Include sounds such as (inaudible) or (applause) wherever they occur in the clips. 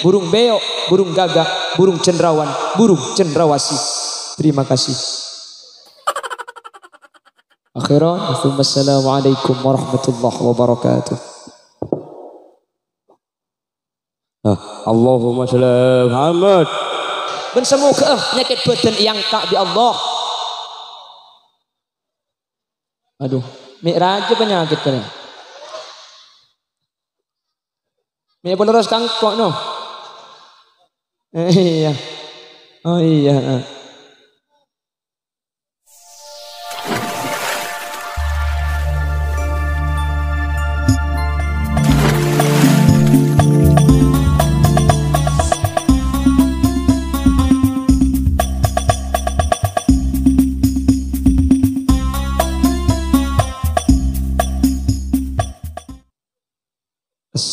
burung beok, burung gagak, burung cendrawan, burung cendrawasi. Terima kasih. Akhiran, Assalamualaikum warahmatullahi wabarakatuh. Ah, Allahumma salli Muhammad. Ben semoga penyakit badan yang tak di Allah. Aduh, mi'raj penyakit kan. Mi boleh terus kangkok no. Eh, iya. Oh iya.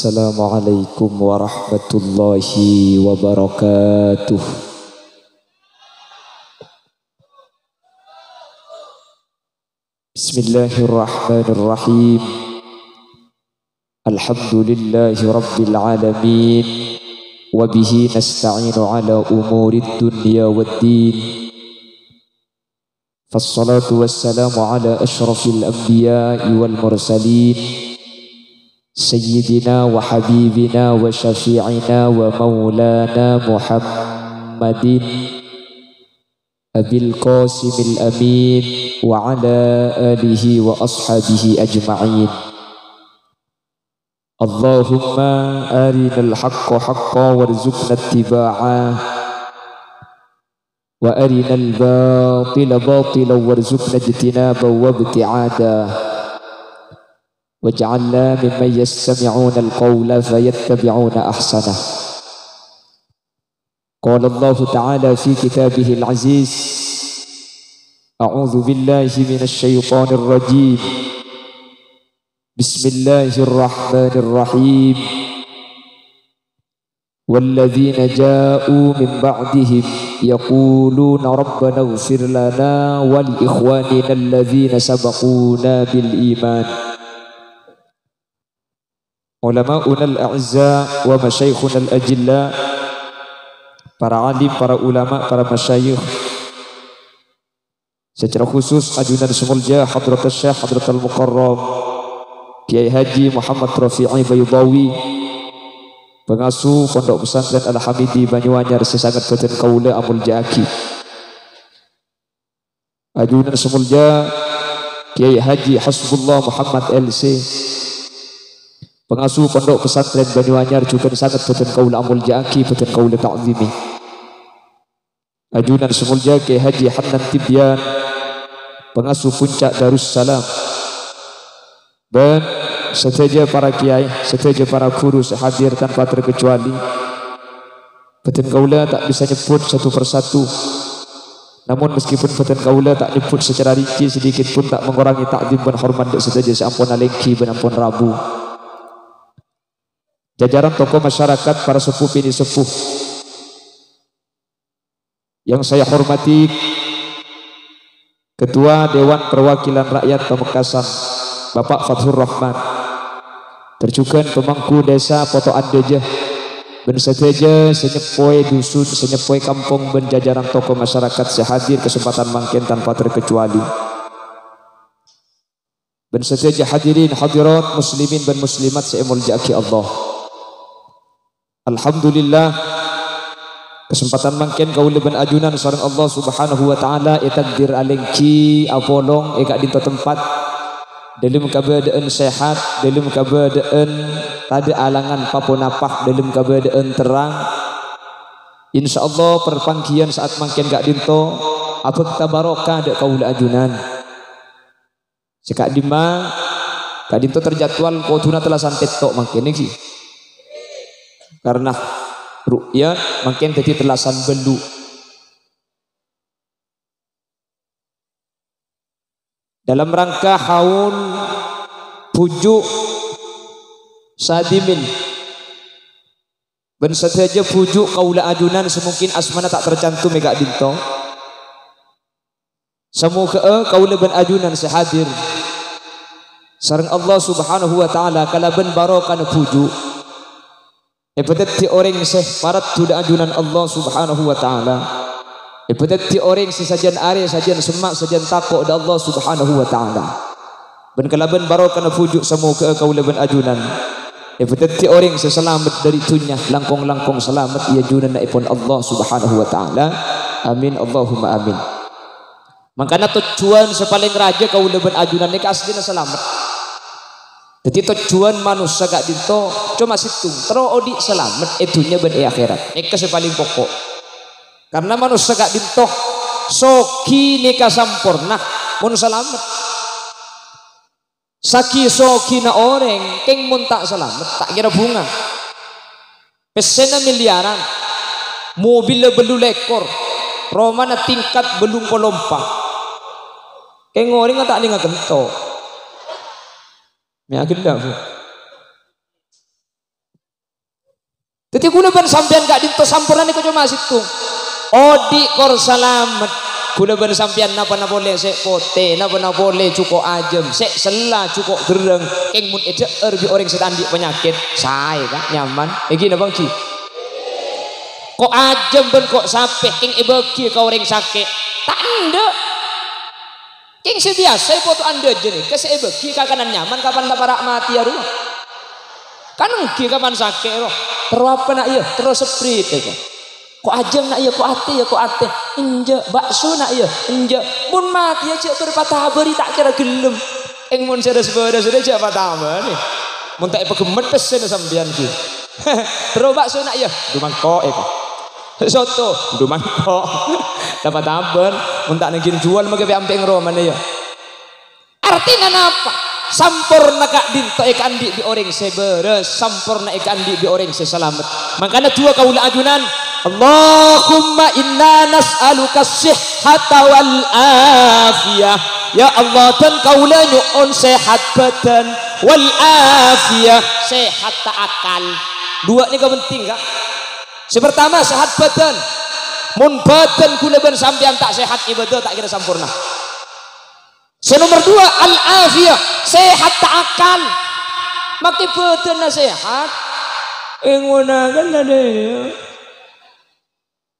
السلام عليكم ورحمة الله وبركاته. بسم الله الرحمن الرحيم. الحمد لله رب العالمين. وبه نستعين على أمور الدنيا والدين. فالصلاة والسلام على أشرف الأنبياء والمرسلين. سيدنا وحبيبنا وشفيعنا ومولانا محمد أبي القاسم الأمين وعلى آله وأصحابه أجمعين. اللهم أرنا الحق حقا وارزقنا اتباعه وأرنا الباطل باطلا وارزقنا اجتنابا وابتعادا واجعلنا ممن يستمعون القول فيتبعون أحسنه. قال الله تعالى في كتابه العزيز أعوذ بالله من الشيطان الرجيم. بسم الله الرحمن الرحيم. والذين جاءوا من بعدهم يقولون ربنا اغفر لنا ولإخواننا الذين سبقونا بالإيمان. Ulamauna al-a'izza wa al-ajilla. Para alim, para ulama, para masyayikh. Secara khusus ajunan semulja hadrat syekh hadrat al-mukarram Kiai Haji Muhammad Rafi'i Bayudawi pengasuh pondok pesantren Al-Hamidi Banyuanyar sesangat keten kaula amul jaki. Ajunan semulja Kiai Haji Hasbullah Muhammad LC Pengasuh pondok pesantren Banyuanyar juga sangat betul kaula amul jaki betul kaula ta'zimi. Ajunan semulja ke Haji Hanan Tibyan pengasuh puncak Darussalam dan seteja para kiai, seteja para guru sehadir tanpa terkecuali. Betul kaula tak bisa nyebut satu persatu. Namun meskipun betul kaula tak nyebut secara rinci sedikit pun tak mengurangi takdim dan hormat seteja seampun alengki dan ampun rabu jajaran tokoh masyarakat para sepuh ini sepuh. Yang saya hormati Ketua Dewan Perwakilan Rakyat Pamekasan Bapak Fathur Rahman. Terjukan pemangku desa Poto Andeja ben seteja senyepoi dusun senyepoi kampung ben jajaran tokoh masyarakat sehadir kesempatan mangkin tanpa terkecuali. Ben seteja hadirin hadirat muslimin ben muslimat seemul jaki Allah Alhamdulillah. Kesempatan mangken kau leban ajunan sareng Allah Subhanahu wa taala itakdir alengki apolong eka dinto tempat. Dalam keadaan sehat dalam keadaan tadi alangan paponapah dalam keadaan terang. Insyaallah perpangkian saat mangken gak dinto apa kita barokah dek kau ajunan? Sekak dima kak dinto terjadwal kotuna telah santet tok mangken iki karena ru'yat makin jadi telasan belu dalam rangka haul pujuk sadimin. Ben saja pujuk kaula ajunan semungkin asmana tak tercantum mega dinto semoga eh, kaula ben ajunan sehadir. Sareng Allah Subhanahu wa taala kala ben barokan pujuk Ibadat ti orang seh parat tuda ajunan Allah subhanahu wa ta'ala. Ibadat ti orang si sajian are sajian semak sajian takut da Allah subhanahu wa ta'ala. Ben kalaban baro kana pujuk semua ke kau leben ajunan. Ibadat ti orang seselamat dari tunya langkong-langkong selamat ia junan na ipon Allah subhanahu wa ta'ala. Amin Allahumma amin. Makanya tujuan sepaling raja kau leben ajunan ni kasih selamat. Jadi tujuan manusia gak dito cuma situ terus odi selamat itunya ben akhirat. Eka paling pokok. Karena manusia gak dito soki nikah sampurna pun selamat. Saki soki na orang keng mun tak selamat tak kira bunga. Pesena miliaran, mobil belum lekor, romana tingkat belum kolompa. Keng orang tak ninga kentok. Yakin dah. Jadi kula ban sampean gak dinto sampurna niku cuma situ. Odi kor salamet. Kula ban sampean napa napa boleh sek pote, napa napa boleh cukup ajem, sek sela cukup gereng. Keng mun ede erbi orang setandik penyakit. Saya kan nyaman. Iki napa ki? Kok ajem ben kok sampai keng ibeki kau orang sakit. Tak ndek. King sebiasa foto anda jenis kese beki kakanan nyaman kapan tak parak mati ya rumah. Kan ngki kapan sakit roh. Terus apa nak iya? Terus seprit ya Kok ajem nak iya? Kok ate ya? Kok ate? Inje bakso nak iya? Inje. Mun mati ya cek berpatah beri tak kira gelem. Eng mun sudah sebeda sudah cek patah nih. Mun tak pegemet pesen sampean ki. (laughs) Terus bakso nak iya? Dumang kok ya soto du mangkok dapat aben muntak negin jual mage ngro mana ya artinya apa? Sampurna kak dinto ek andi di orang seberes sampurna ek andi di orang selamat. Makanya dua kaula ajunan. Allahumma inna nas'aluka sihhata wal afiyah. Ya Allah dan kaula nyuun sehat badan wal afiyah. Sehat akal. Dua ini penting kak Sepertama sehat badan. Mun badan kula ben sampean tak sehat ibadah tak kira sempurna. Senomor dua al afiyah sehat tak akal. Maki badan sehat. Engona kan ada ya.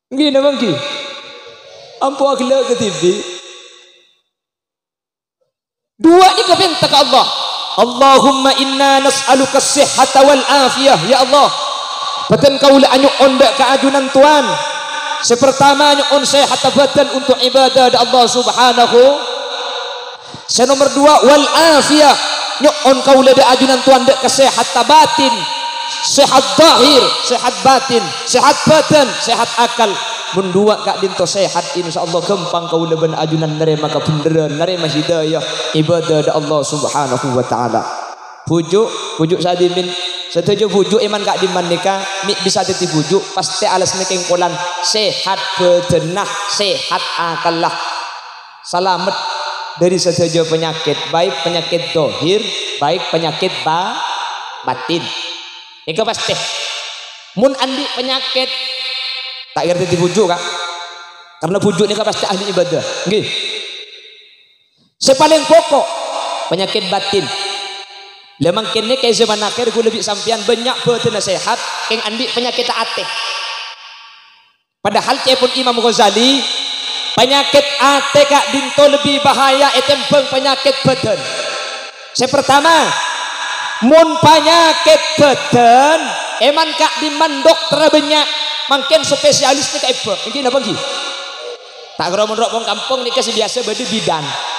Gini bang ki. Ampu akhlak ke. Dua ini kebentak Allah. Allahumma inna nas'aluka sihhata wal afiyah ya Allah. Badan kaula anyu ondak keajunan Tuhan. Sepertama anyu on sehat badan untuk ibadah da Allah Subhanahu. Senomor dua wal afiyah on kaula da ajunan Tuhan dak kesehat batin. Sehat zahir, sehat batin, sehat badan, sehat akal. Mendua kak dinto sehat insya Allah gempang kau leban ajunan nerima kebenaran nerima hidayah ibadah da Allah subhanahu wa ta'ala pujuk pujuk sadimin Setuju bujuk iman kak diman nikah. Bisa titi bujuk pasti alas nikeng kolan sehat bedenah sehat akalah selamat dari setuju penyakit. Baik penyakit dohir baik penyakit ba batin. Itu pasti mun andi penyakit. Tak ngerti titi bujuk kak. Karena bujuk ini pasti ahli ibadah. Nggih. Sepaling pokok penyakit batin Lemang kene kayak zaman akhir gue lebih sampian banyak betul sehat keng andi penyakit ate. Padahal pun Imam Ghazali penyakit ate kak dinto lebih bahaya etempeng penyakit badan. Saya pertama mun penyakit badan eman kak diman dokter banyak makin spesialis nih kayak? Mungkin apa lagi? Tak kira menurut kampung nih kasih biasa badi bidan.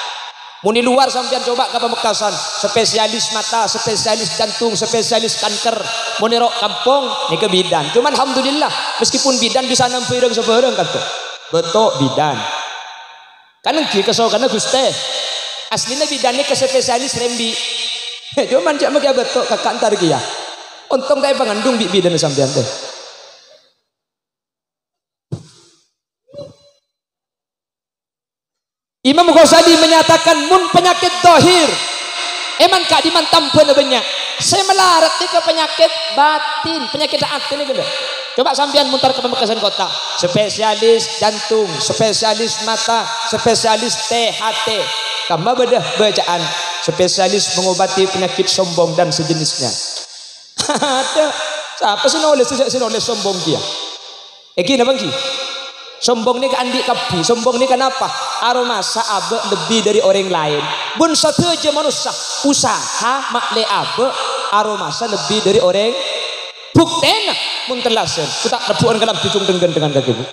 Muni luar sampean coba ke Pamekasan, spesialis mata, spesialis jantung, spesialis kanker. Muni rok kampung ni ke bidan. Cuman alhamdulillah meskipun bidan bisa nampireng sebareng kata. Betul bidan. Kan ki kesau kana Guste. Aslinya bidan ni ke spesialis rembi. (laughs) Cuman cak make betul kakak antar ya. Untung tak pangandung bidan sampean teh. Imam Ghazali menyatakan mun penyakit dohir. Eman kak diman tampun banyak saya melarat ke penyakit batin penyakit hati ini bener coba sampean mutar ke pemekasan kota. Spesialis jantung spesialis mata spesialis THT kamu bedah bacaan. Spesialis mengobati penyakit sombong dan sejenisnya. (laughs) Ada Siapa sih nulis sejak sih nulis sombong dia? Eki napa ki? Sombong ni kan andi kapi, sombong ni kenapa? Aroma abe lebih dari orang lain. Bun satu aja manusia usaha makle abe aroma lebih dari orang buktena mun telasen. Kita rebuan kalam dicung dengan dengan kaki bu.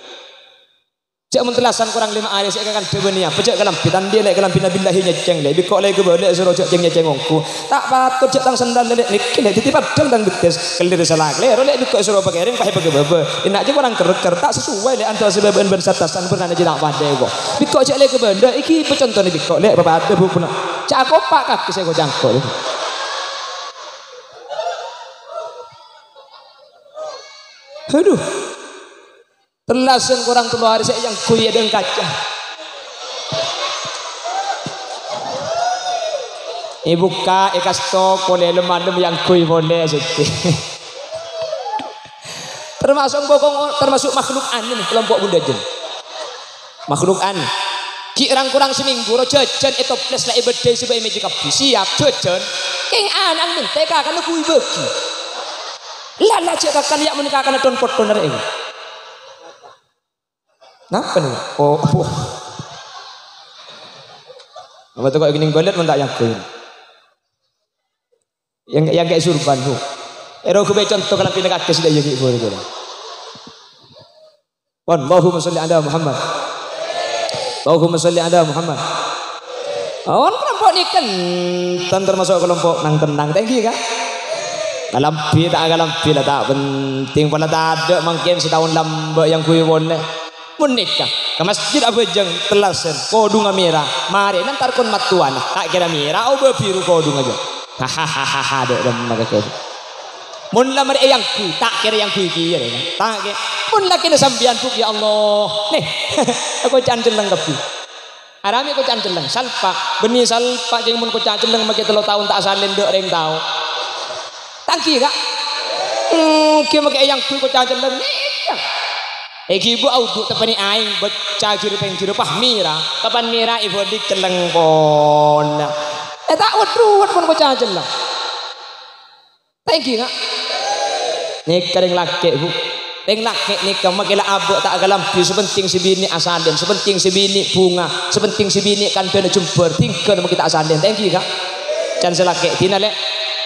Cek mentelasan kurang lima hari saya akan debenia. Pecek kalam pitan dia lek kalam pina billahi nyeceng lek. Bikok lek ke boleh suruh cek ceng nyeceng ongku. Tak patut cek tang sendal lek nik lek titip padang dan getes kelir salah lek. Lek bikok suruh pakai ring pakai pakai bebe. Inak je kurang kereker tak sesuai lek antara sebeben ben satasan pernah jadi tak pada kok. Bikok cek lek ke benda iki pecontoh ni bikok lek bapak ada bu pun. Cak aku pak kaki saya kau jangkau. Aduh. Telasan kurang telu hari saya yang kuya dan kaca. Ibu ka ikas to boleh lemah yang kuy boleh sedih. termasuk bokong termasuk makhluk aneh kelompok bunda jen. Makhluk aneh. Ki orang kurang seminggu ro jajan itu plus lah ibadai sebagai meja kapi siap jajan. Keng anak menteka kan kuy bagi. Lala cek akan yak menikah akan don pot doner ini. Napa nih? Oh, (laughs) oh. Apa tuh kok gini golet mentak yang kuin. Yang yang kayak surban bu. Ero gue contoh kalau pindah kaki sudah jadi boleh boleh. Allahumma salli ala Muhammad. Allahumma salli ala Muhammad. Awan kelompok ini kan termasuk kelompok nang tenang. Thank you kak. Kalampi tak kalampi lah tak penting pala tak ada mungkin setahun lambat yang kuih boleh menikah ke masjid apa jeng? Telasen kodung merah. Mari nanti kon matuan. Tak kira merah oh biru kodung aja. Hahaha ada dalam naga kau mun lamar yang ku tak kira yang ku kira tak kira. Mun laki sambian tu ya Allah. Nih (laughs) aku canceleng kepi Arami aku canceleng salpa. Benih salpa jeng mun aku canceleng makai telo tahun tak salin dek reng tahu tangki kak hmm kira makai yang ku aku canceleng nih Egi ibu audu tepani aing baca jiri peng jiri pah mira. Kapan mira ibu dik celeng pon. Eh tak waduh pun baca celeng thank you kak. Nih kering laki bu Teng laki nih kamu kira abu tak galampi sepenting si bini asalin sepenting si bini bunga sepenting si bini kan pena jumper tinggal kita asalin thank you kak. Jangan selaki tina lek.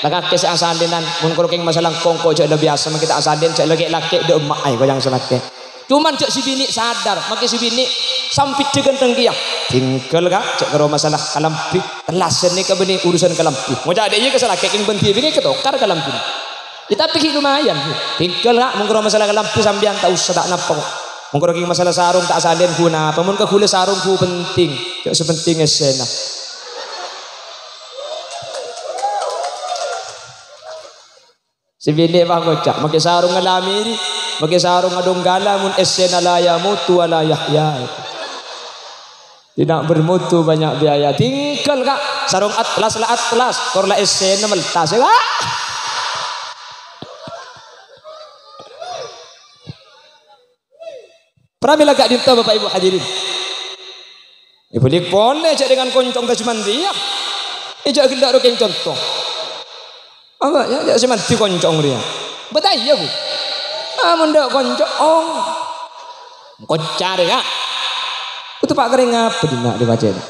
Laki si asalinan mun kalau masalah kongko cek lebih biasa kita asalin cek lagi laki de emak ay yang selaki Cuman cek si bini sadar, makai si bini sampit je genteng dia. Tinggal kak cek karo masalah kalampi. Telasen ni kabeni urusan kalampi. Mau jadi ye kesalah keking benti bini ketokar kalampi. Kita pikir lumayan. Tinggal kak mengkaro masalah kalampi sambian tak usah tak napa. Mengkaro king masalah sarung tak salin guna. Pamun ke sarung ku penting. Cek sepenting esena. Si bini bang kocak, makai sarung ngalami ni. Bagi sarung adung gala mun esena la ya mutu wala yahya. Tidak bermutu banyak biaya. Tinggal kak sarung atlas la atlas. Korla esena meltas ya kak. Pramila gak dinta Bapak Ibu hadirin. Ibu dik boleh cek dengan koncong kesuman dia. Ijak gendak rokeng contoh. Enggak ya, ya cuman di koncong dia. Betul ya bu. Amun ndak konco ong. Kocar ya. Itu Pak Kering apa di nak dibaca ini?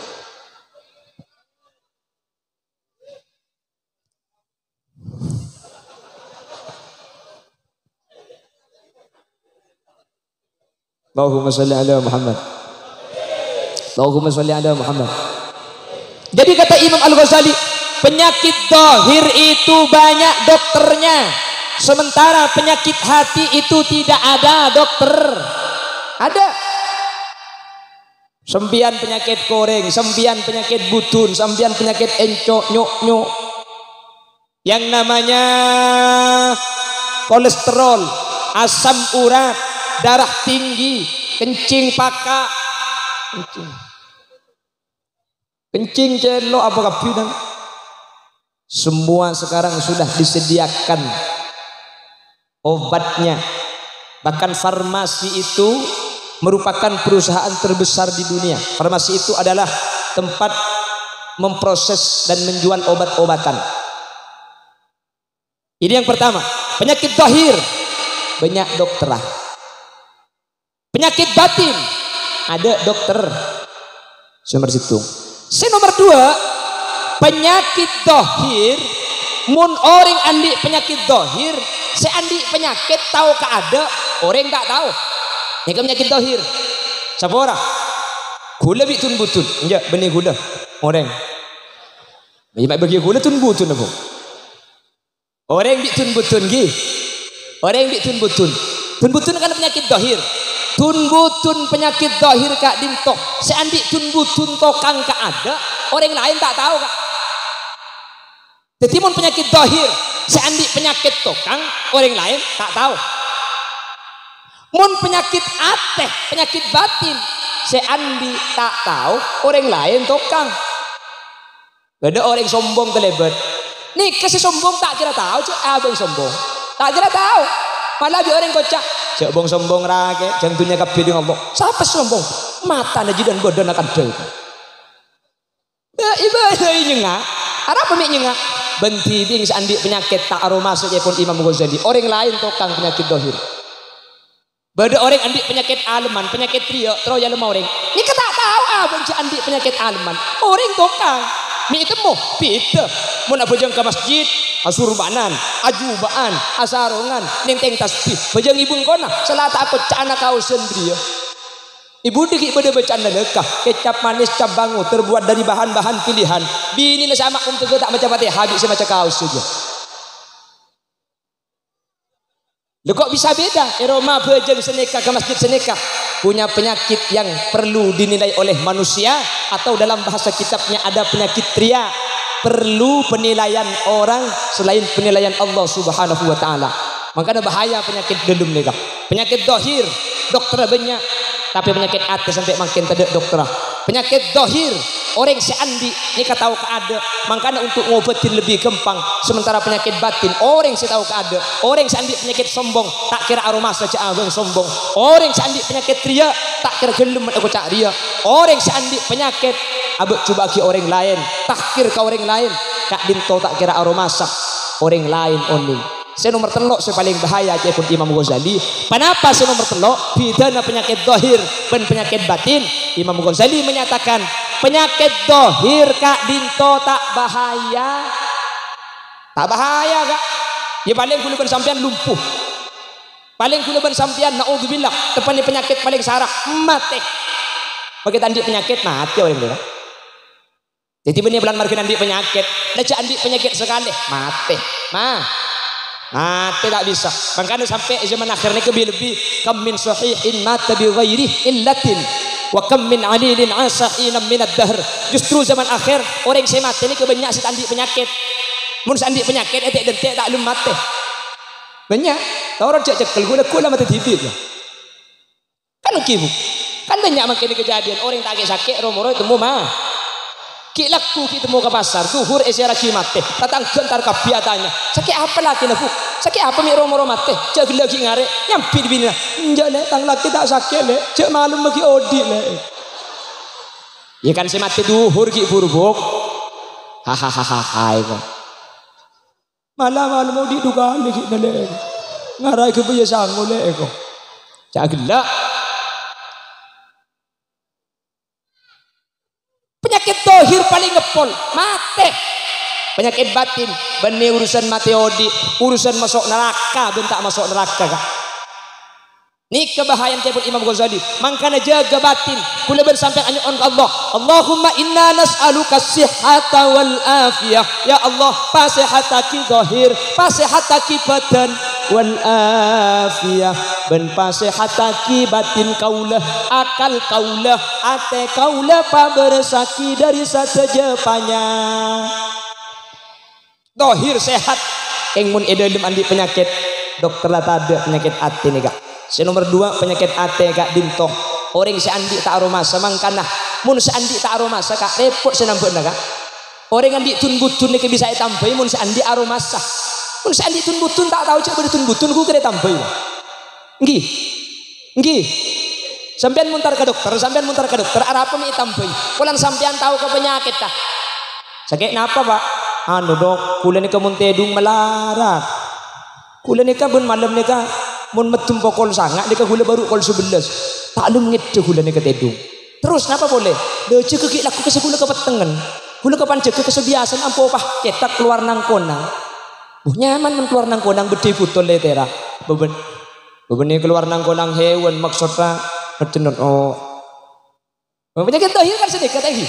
Allahumma salli ala Muhammad. Allahumma salli ala Muhammad. Jadi kata Imam Al-Ghazali, penyakit dohir itu banyak dokternya. Sementara penyakit hati itu tidak ada dokter. Ada. Sembian penyakit koreng, sembian penyakit butun, sembian penyakit encok, nyok, nyok. Yang namanya kolesterol, asam urat, darah tinggi, kencing pakak, kencing. Kencing celo apakah bidang? Semua sekarang sudah disediakan obatnya. Bahkan farmasi itu merupakan perusahaan terbesar di dunia. Farmasi itu adalah tempat memproses dan menjual obat-obatan. Ini yang pertama, penyakit dohir banyak dokter. Penyakit batin ada dokter sumber situ. Si nomor dua, penyakit dohir mun orang andi penyakit dohir si andi penyakit tahu ke ada orang tak tahu ini penyakit dohir? Siapa orang? Gula bitun butun. Ya benih gula. Orang. Bagi bagi gula tun butun apa orang bitun butun gi orang bitun butun. Tun butun kan penyakit dohir. Tun butun penyakit dohir kak dintok si andi tun butun tokang kak ada orang lain tak tahu kak jadi mun penyakit dohir, seandi penyakit tokang, orang lain tak tahu. Mun penyakit ateh, penyakit batin, seandi tak tahu, orang lain tokang. Ada orang sombong terlebat. Nih kasih sombong tak kira tahu, cek abang sombong. Tak kira tahu. Malah dia orang kocak. Cek bong sombong rake, jantungnya dengan ngomong. Siapa sombong? Mata naji dan badan akan deh. Ya, ibu ini nyengak. Apa mik nyengak? Benti bing penyakit tak aroma saja pun Imam Ghazali orang lain tokang penyakit dohir Bada orang andi penyakit alman, penyakit trio, terus ya lemah orang. Ini kita tak tahu ah benci andi penyakit alman. Orang tokang. Mi itu mau pita. Mau nak bejang ke masjid, asurbanan, ajubaan, asarongan, nenteng tasbih. Bejang ibu kona, salah tak aku cana kau sendiri ya. Ibu dikit pada bercanda lekah. Kecap manis cap bangu terbuat dari bahan-bahan pilihan. Bini nak sama untuk tak macam mati habis semacam kaos saja. Lu bisa beda? Eroma bejeng seneka ke masjid seneka punya penyakit yang perlu dinilai oleh manusia atau dalam bahasa kitabnya ada penyakit tria perlu penilaian orang selain penilaian Allah Subhanahu wa taala. Maka ada bahaya penyakit dendam mereka. Penyakit dohir, dokter banyak tapi penyakit hati sampai makin tidak dokter. Penyakit dohir. Orang si andi ini tahu keada makanya untuk ngobatin lebih gampang. Sementara penyakit batin orang si tahu keada orang si andi penyakit sombong tak kira aroma saja abang sombong. Orang si andi penyakit ria tak kira gelem aku cak ria orang si andi penyakit abang coba ke orang lain. Takir ke orang lain. Kak dinto tak kira aroma sah. Orang lain only saya nomor telok saya paling bahaya pun Imam Ghazali. Kenapa saya nomor telok? Bidana penyakit dohir dan penyakit batin. Imam Ghazali menyatakan penyakit dohir kak dinto tak bahaya. Tak bahaya kak. Ya paling kuliban sampean lumpuh. Paling kuliban sampean naudzubillah. Depan penyakit paling sarah mati. Bagi tandi penyakit mati orang dia. Jadi benih bulan margin andi penyakit. Lecak andi penyakit sekali mati. Mah. Ah, tidak bisa. Makanya sampai zaman akhir ini lebih-lebih kam min sahihin mata bi ghairi illatin wa kam min alilin asahina min ad-dahr. Justru zaman akhir orang yang mati ini kebanyak si penyakit. Mun sandi penyakit etek dentek tak lum mati. Banyak. Tahu orang cek cekel gula kula mati TV ya. Kan kibu. Kan banyak makin kejadian orang tak sakit romoro itu mau mah. Ki laku kita mau ke pasar, duhur esera ki mate. Tatang gentar kabiatanya. Sakit apa lagi nafu? Sakit apa mi romo romo mate? Lagi ngare, nyampi di bini. Enggak le, tang laki tak sakit le. Cek malum lagi odi le. Ya kan si mate duhur ki burbuk. Hahaha kok. Malah malam mau diduga lagi le. Ngarai kebiasaan le kok. Cak gelak. Penyakit tohir paling ngepol, mate. Penyakit batin, benih urusan mati odi, urusan masuk neraka, bentak masuk neraka kak. Ini kebahayaan tiap Imam Ghazali. Makanya jaga batin. Kula bersampai anyuan Allah. Allahumma inna nas'aluka sihhata wal afiyah. Ya Allah, pasihataki zahir, pasihataki badan wal afiyah. Ben pasihataki batin kaulah, akal kaulah, ate kaulah bersaki dari satejepanya. Dohir sehat. Yang mun edalim andi penyakit. Dokter lah ada penyakit hati nih kak. Si nomor dua penyakit ate kak dintoh. Orang si andi tak aromasa mangkana. Mun si andi tak aromasa kak repot senambut kak. Orang andi tun butun ni bisa tambahi mun si andi aromasa. Mun si andi tun butun tak tahu cek tun butun ku kira tambahi. Nggih. Nggih. Sampean muntar ke dokter, sampean muntar ke dokter, arah apa mi tambahi. Kulan sampean tahu ke penyakit tak? Sakit napa pak? Anu dok, kulan ni kemuntedung melarat. Kula nika pun malam nika mun metum pokol sangat nika kula baru kol 11. Tak lu ngece kula nika tedung. Terus napa boleh? Dece keki laku ke kula kepetengen. Kula kepancet ke kesebiasan ampo pah ketak keluar nang konang. Uh, nyaman men keluar nang konang bedi putol letera. Beben beben keluar nang konang hewan maksudnya betenot oh. Penyakit dohir kan sedih kata ini.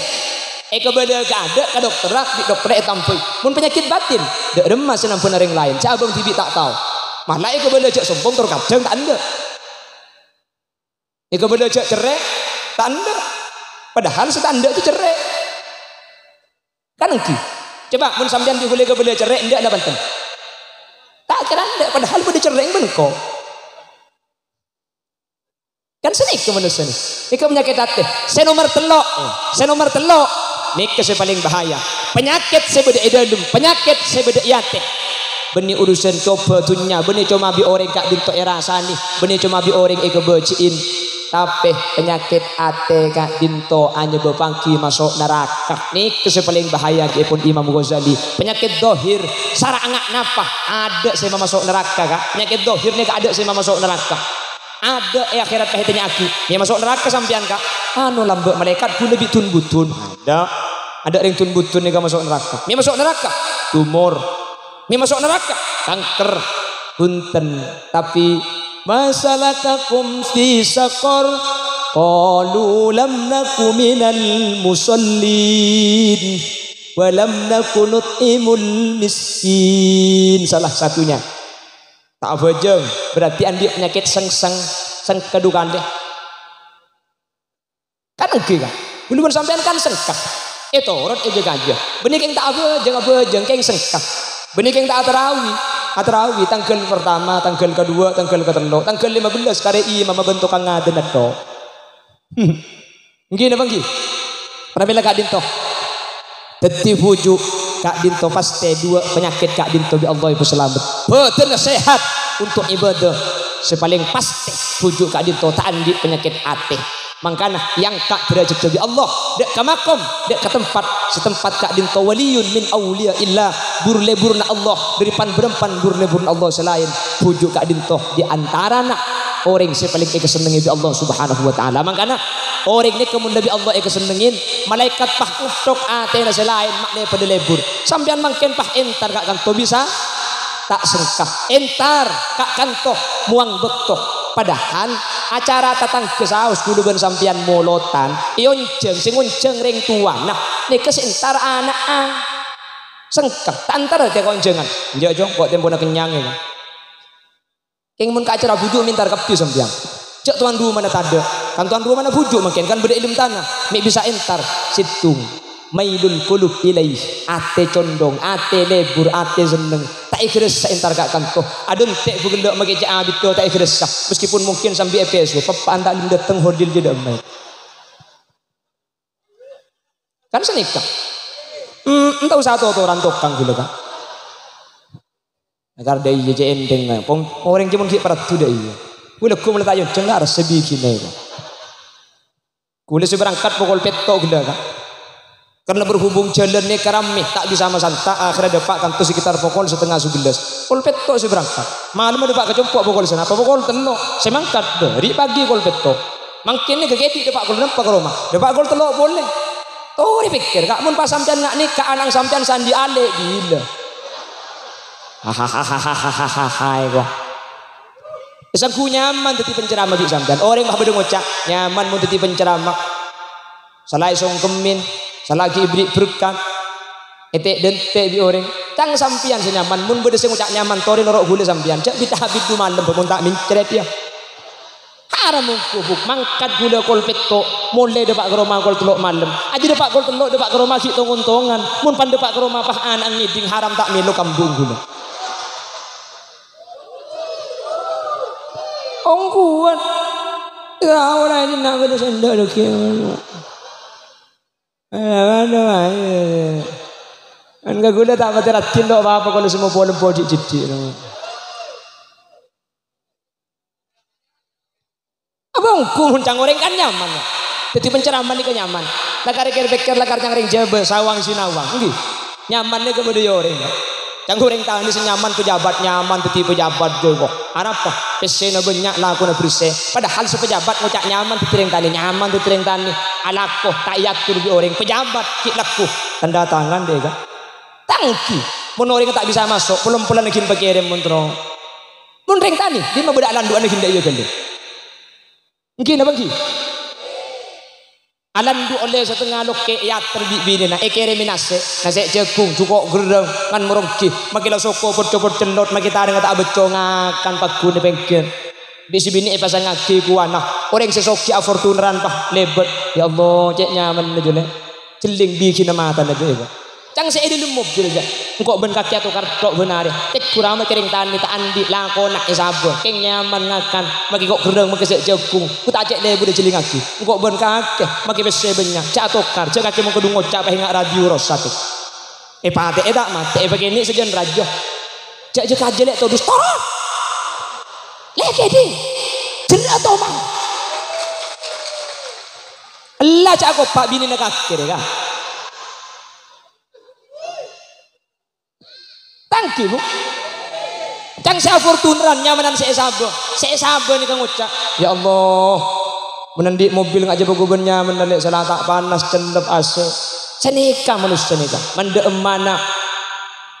Eh kepada ada ke dokter lah, di dokter tampil. Mun penyakit batin, dek remas pun orang lain. Cabang tibi tak tahu. Malah eh kepada cek sombong terkadang tak ada. Eh kepada cek cerai, tak ada. Padahal setanda itu cerai. Kan engki. Coba mun sampean dihule kepada cerai, ndak ada banten. Tak kira ndak, padahal pada cerai yang kok. Kan senik ke manusia ni. Ini penyakit hati. Saya nomor telok. Saya nomor telok. Nika saya paling bahaya. Penyakit saya beda idalum. Penyakit saya beda iate. Beni urusan coba dunia. Beni cuma bi orang kak bintok erasani. Beni cuma bi orang eka berciin. Tapi penyakit ate kak dinto hanya berpangki masuk neraka. Nika saya paling bahaya pun Imam Ghazali. Penyakit dohir. Sarah angak napa. Ada saya masuk neraka kak. Penyakit dohir nika ada saya masuk neraka. Ada eh akhirat kahitnya aku. Yang masuk neraka sampean kak. Anu lambek malaikat ku lebih tun butun. Ada. Ada yang tun butun nih masuk neraka. Yang masuk neraka tumor. Yang masuk neraka kanker. Punten. Tapi masalah kakum fi sakor. Qalu lam naku minal musallin. Walam naku nut'imul miskin. Salah satunya. Tak bejeng, berarti andi penyakit sengseng seng kedukan deh. Kan oke kan? Belum sampean kan sengkak. Itu orang aja aja. Benih yang tak bejeng bejeng keng sengkak. Benih yang tak terawih. Atarawi tanggal pertama, tanggal kedua, tanggal ketiga, tanggal lima belas kare i mama bentuk kang ngaden atau. Gini bang gini. Pernah bilang kak Dinto. Teti huju Kak Dinto pasti dua penyakit Kak Dinto bi Allah ibu selamat. Betul sehat untuk ibadah. Sepaling pasti huju Kak Dinto tak andi penyakit hati. Makanya yang kak derajat dari Allah. Dek ke makom dek ke tempat. Setempat kak dinto waliyun min awliya illa. Burle burna Allah. Dari pan berempan burle burna Allah selain. Pujuk kak dinto. Di antara nak orang saya paling eka senengi bi Allah subhanahu wa ta'ala. Makanya orang ini kemudian bi Allah eka senengin malaikat pah utok atena selain. Makna pada lebur. Sampean mangken pah entar kak kanto. Bisa? Tak sengkah. Entar kak kanto. Muang betok padahal acara tatang kesaus kudu ben sampian molotan ion jeng sing unjeng ring tua nah nika entar anak an sengkah tantar te konjengan njak jong kok tempo kenyang ya Ing mun acara bujuk mintar kepi sampean. Cek tuan dua mana tada. Kan tuan dua mana bujuk makin kan beda ilmu tanah. Mik bisa entar situng. Mailul kulub ilaih. Ate condong, ate lebur, ate seneng. Tak ikhlas entar kak kanto. Adun tek bugendok magi cek abit to tak ikhlas. Meskipun mungkin sampai EPS papa anda dateng hodil je damai. Kan senikah. Hmm, entah usah tuh orang tokang gila kan. Agar dia je endeng na. Pong orang cuma kita pada tu dia iya. Kula ku mulai tayo cengar sebi kini. Kula berangkat pukul petok gila kan. Karena berhubung jalannya kerami tak bisa masan tak akhirnya dapat kan tuh sekitar pukul setengah sebelas. Pukul petok saya berangkat. Malam ada pak kecumpuk pukul sana. Apa pukul telok. Saya mangkat dari pagi pukul petok. Mungkin nih kegeti dapat pukul nampak ke rumah. Dapat pukul telok boleh. Tuh dipikir kak mun pas sampean nggak nikah anak sampean sandi ale gila hahaha kok Isang ku nyaman tadi penceramah di sampean. Orang mah bedeng ngocak nyaman mau tadi penceramah. Salah isong kemin, salah lagi ibri berkat. Etek dente bi orang. Tang sampian senyaman mun bede sing ngocak nyaman tori norok gule sampian. Cak bita habib du malam pun tak mincret ya. Haram kubuk mangkat gula kol peto mulai depak ke rumah kol telok malam. Aja depak kol telok depak ke rumah si tongon-tongan. Mun pan depak ke rumah pah anang ngiding haram tak melu kambung gula. Ong kuat. Ya orang ini nak beda sendok lagi. Ada ada. Kan gak gula tak mati ratin dok apa kalau semua boleh pojik jadi. Abang ku huncang orang kan nyaman. Jadi penceramah ini kan nyaman. Lakar kira pikir lakar cang ring jabe sawang sinawang. Nyamannya kemudian orang. Yang goreng tahu ni senyaman pejabat nyaman tu pejabat je kok. Apa? Pese na banyak lah aku na bersih. Padahal sepejabat ngocak nyaman tu tereng tani nyaman tu tereng tani. Alakoh tak yakin lebih orang pejabat kik laku tanda tangan deh kan. Tangki. Mun tak bisa masuk belum pulang nekin pakirim montro. Mun reng tani dia mah budak landu nekin dak iya kan. Mungkin apa ki? Alandu oleh setengah loke ya terbibini na. Ekere minase nase jagung cukup gereng kan merongki. Makila soko percopot celot makita dengan tak beco ngakan paku ni pengkir di sini e pasang ngaki kuana orang sesoki afortuneran pah lebet. Ya Allah cek nyaman aja le celing bikin mata aja ya Cang saya di mobil aja. Engkau ben kaki atau kartok benar ya. Tek kurang kering tani tak andi lako nak isabun. Keng nyaman ngakan. Maki kok gereng maki sek jagung. Ku tak cek lebu de celing aki. Engkau ben kaki. Maki bese banyak. Cak atokar. Cak kaki mau kedung ngocap hingga radio rosak. Eh pate eh tak mati. Eh begini sejen rajo. Cak je kajelek tuh dus tolong. Lagi di. Jerat tomang. Allah cak aku pak bini nak kaki kan. Tangki bu. Cang saya fortuneran nyamanan saya sabo. Saya sabo ni kang ucap. Ya Allah. Menandik mobil ngajak beguben nyaman dan salah tak panas cendep ase. Senika manusia nika. Mande emana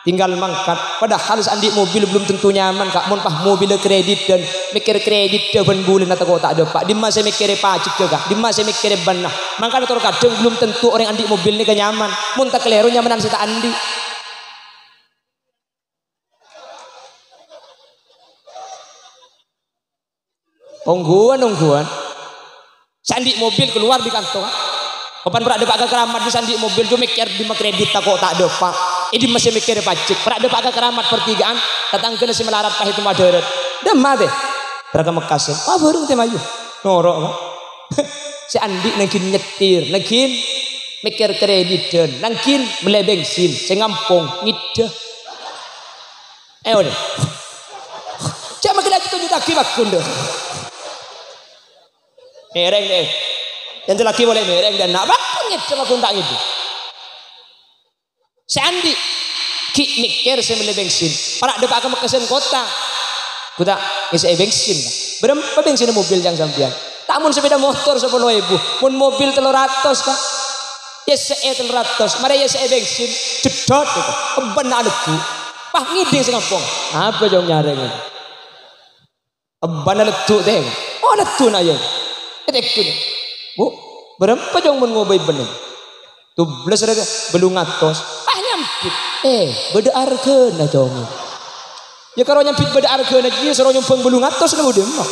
tinggal mangkat padahal sandi mobil belum tentu nyaman kak mun pah mobil kredit dan mikir kredit ben bulan atau tak pak di masa mikir pajak juga di masa mikir banah mangkat atau kadang belum tentu orang andi mobil ni nyaman mun tak keliru nyamanan kita andi Ongguan, ongguan. Sandi mobil keluar di kantong. Kapan berada pak keramat di sandi mobil jo mikir di kredit tak kok tak ada pak. Ini masih mikir pajak. Berada pak keramat pertigaan. Datang kena si melarat pah itu maderet. Demah deh. Beragam mekas. Apa baru kita maju. Norok kan. (laughs) si Andi nangkin nyetir, nangkin mikir kredit dan nangkin beli bensin, saya ngampung ngida. Eh udah. Cak makin lagi tujuh taki bakun deh. Mereng deh. Yang laki boleh mereng dan nak bakun ngida sama kun tak gitu. Si Andi ki mikir saya beli bensin. Para depak ke mekasen kota. Kuda ngisi bensin. Berapa bensin mobil yang sampian? Tak mun sepeda motor sepuluh ribu, mun mobil telur ratus kan? Ya saya telur ratus, mari ya saya bensin, cedot itu, benar lebu, pah ngiding sing kampung, apa jong nyareng itu? Benar letu deh, oh letu na ya, kun, bu, berapa jong mun ngobai? Tu belas ada belum ngatos, pah nyampit, eh beda arga na jong. Ya kalau nyampit beda arga na dia seorang nyumpeng belum ngatos na udah mah.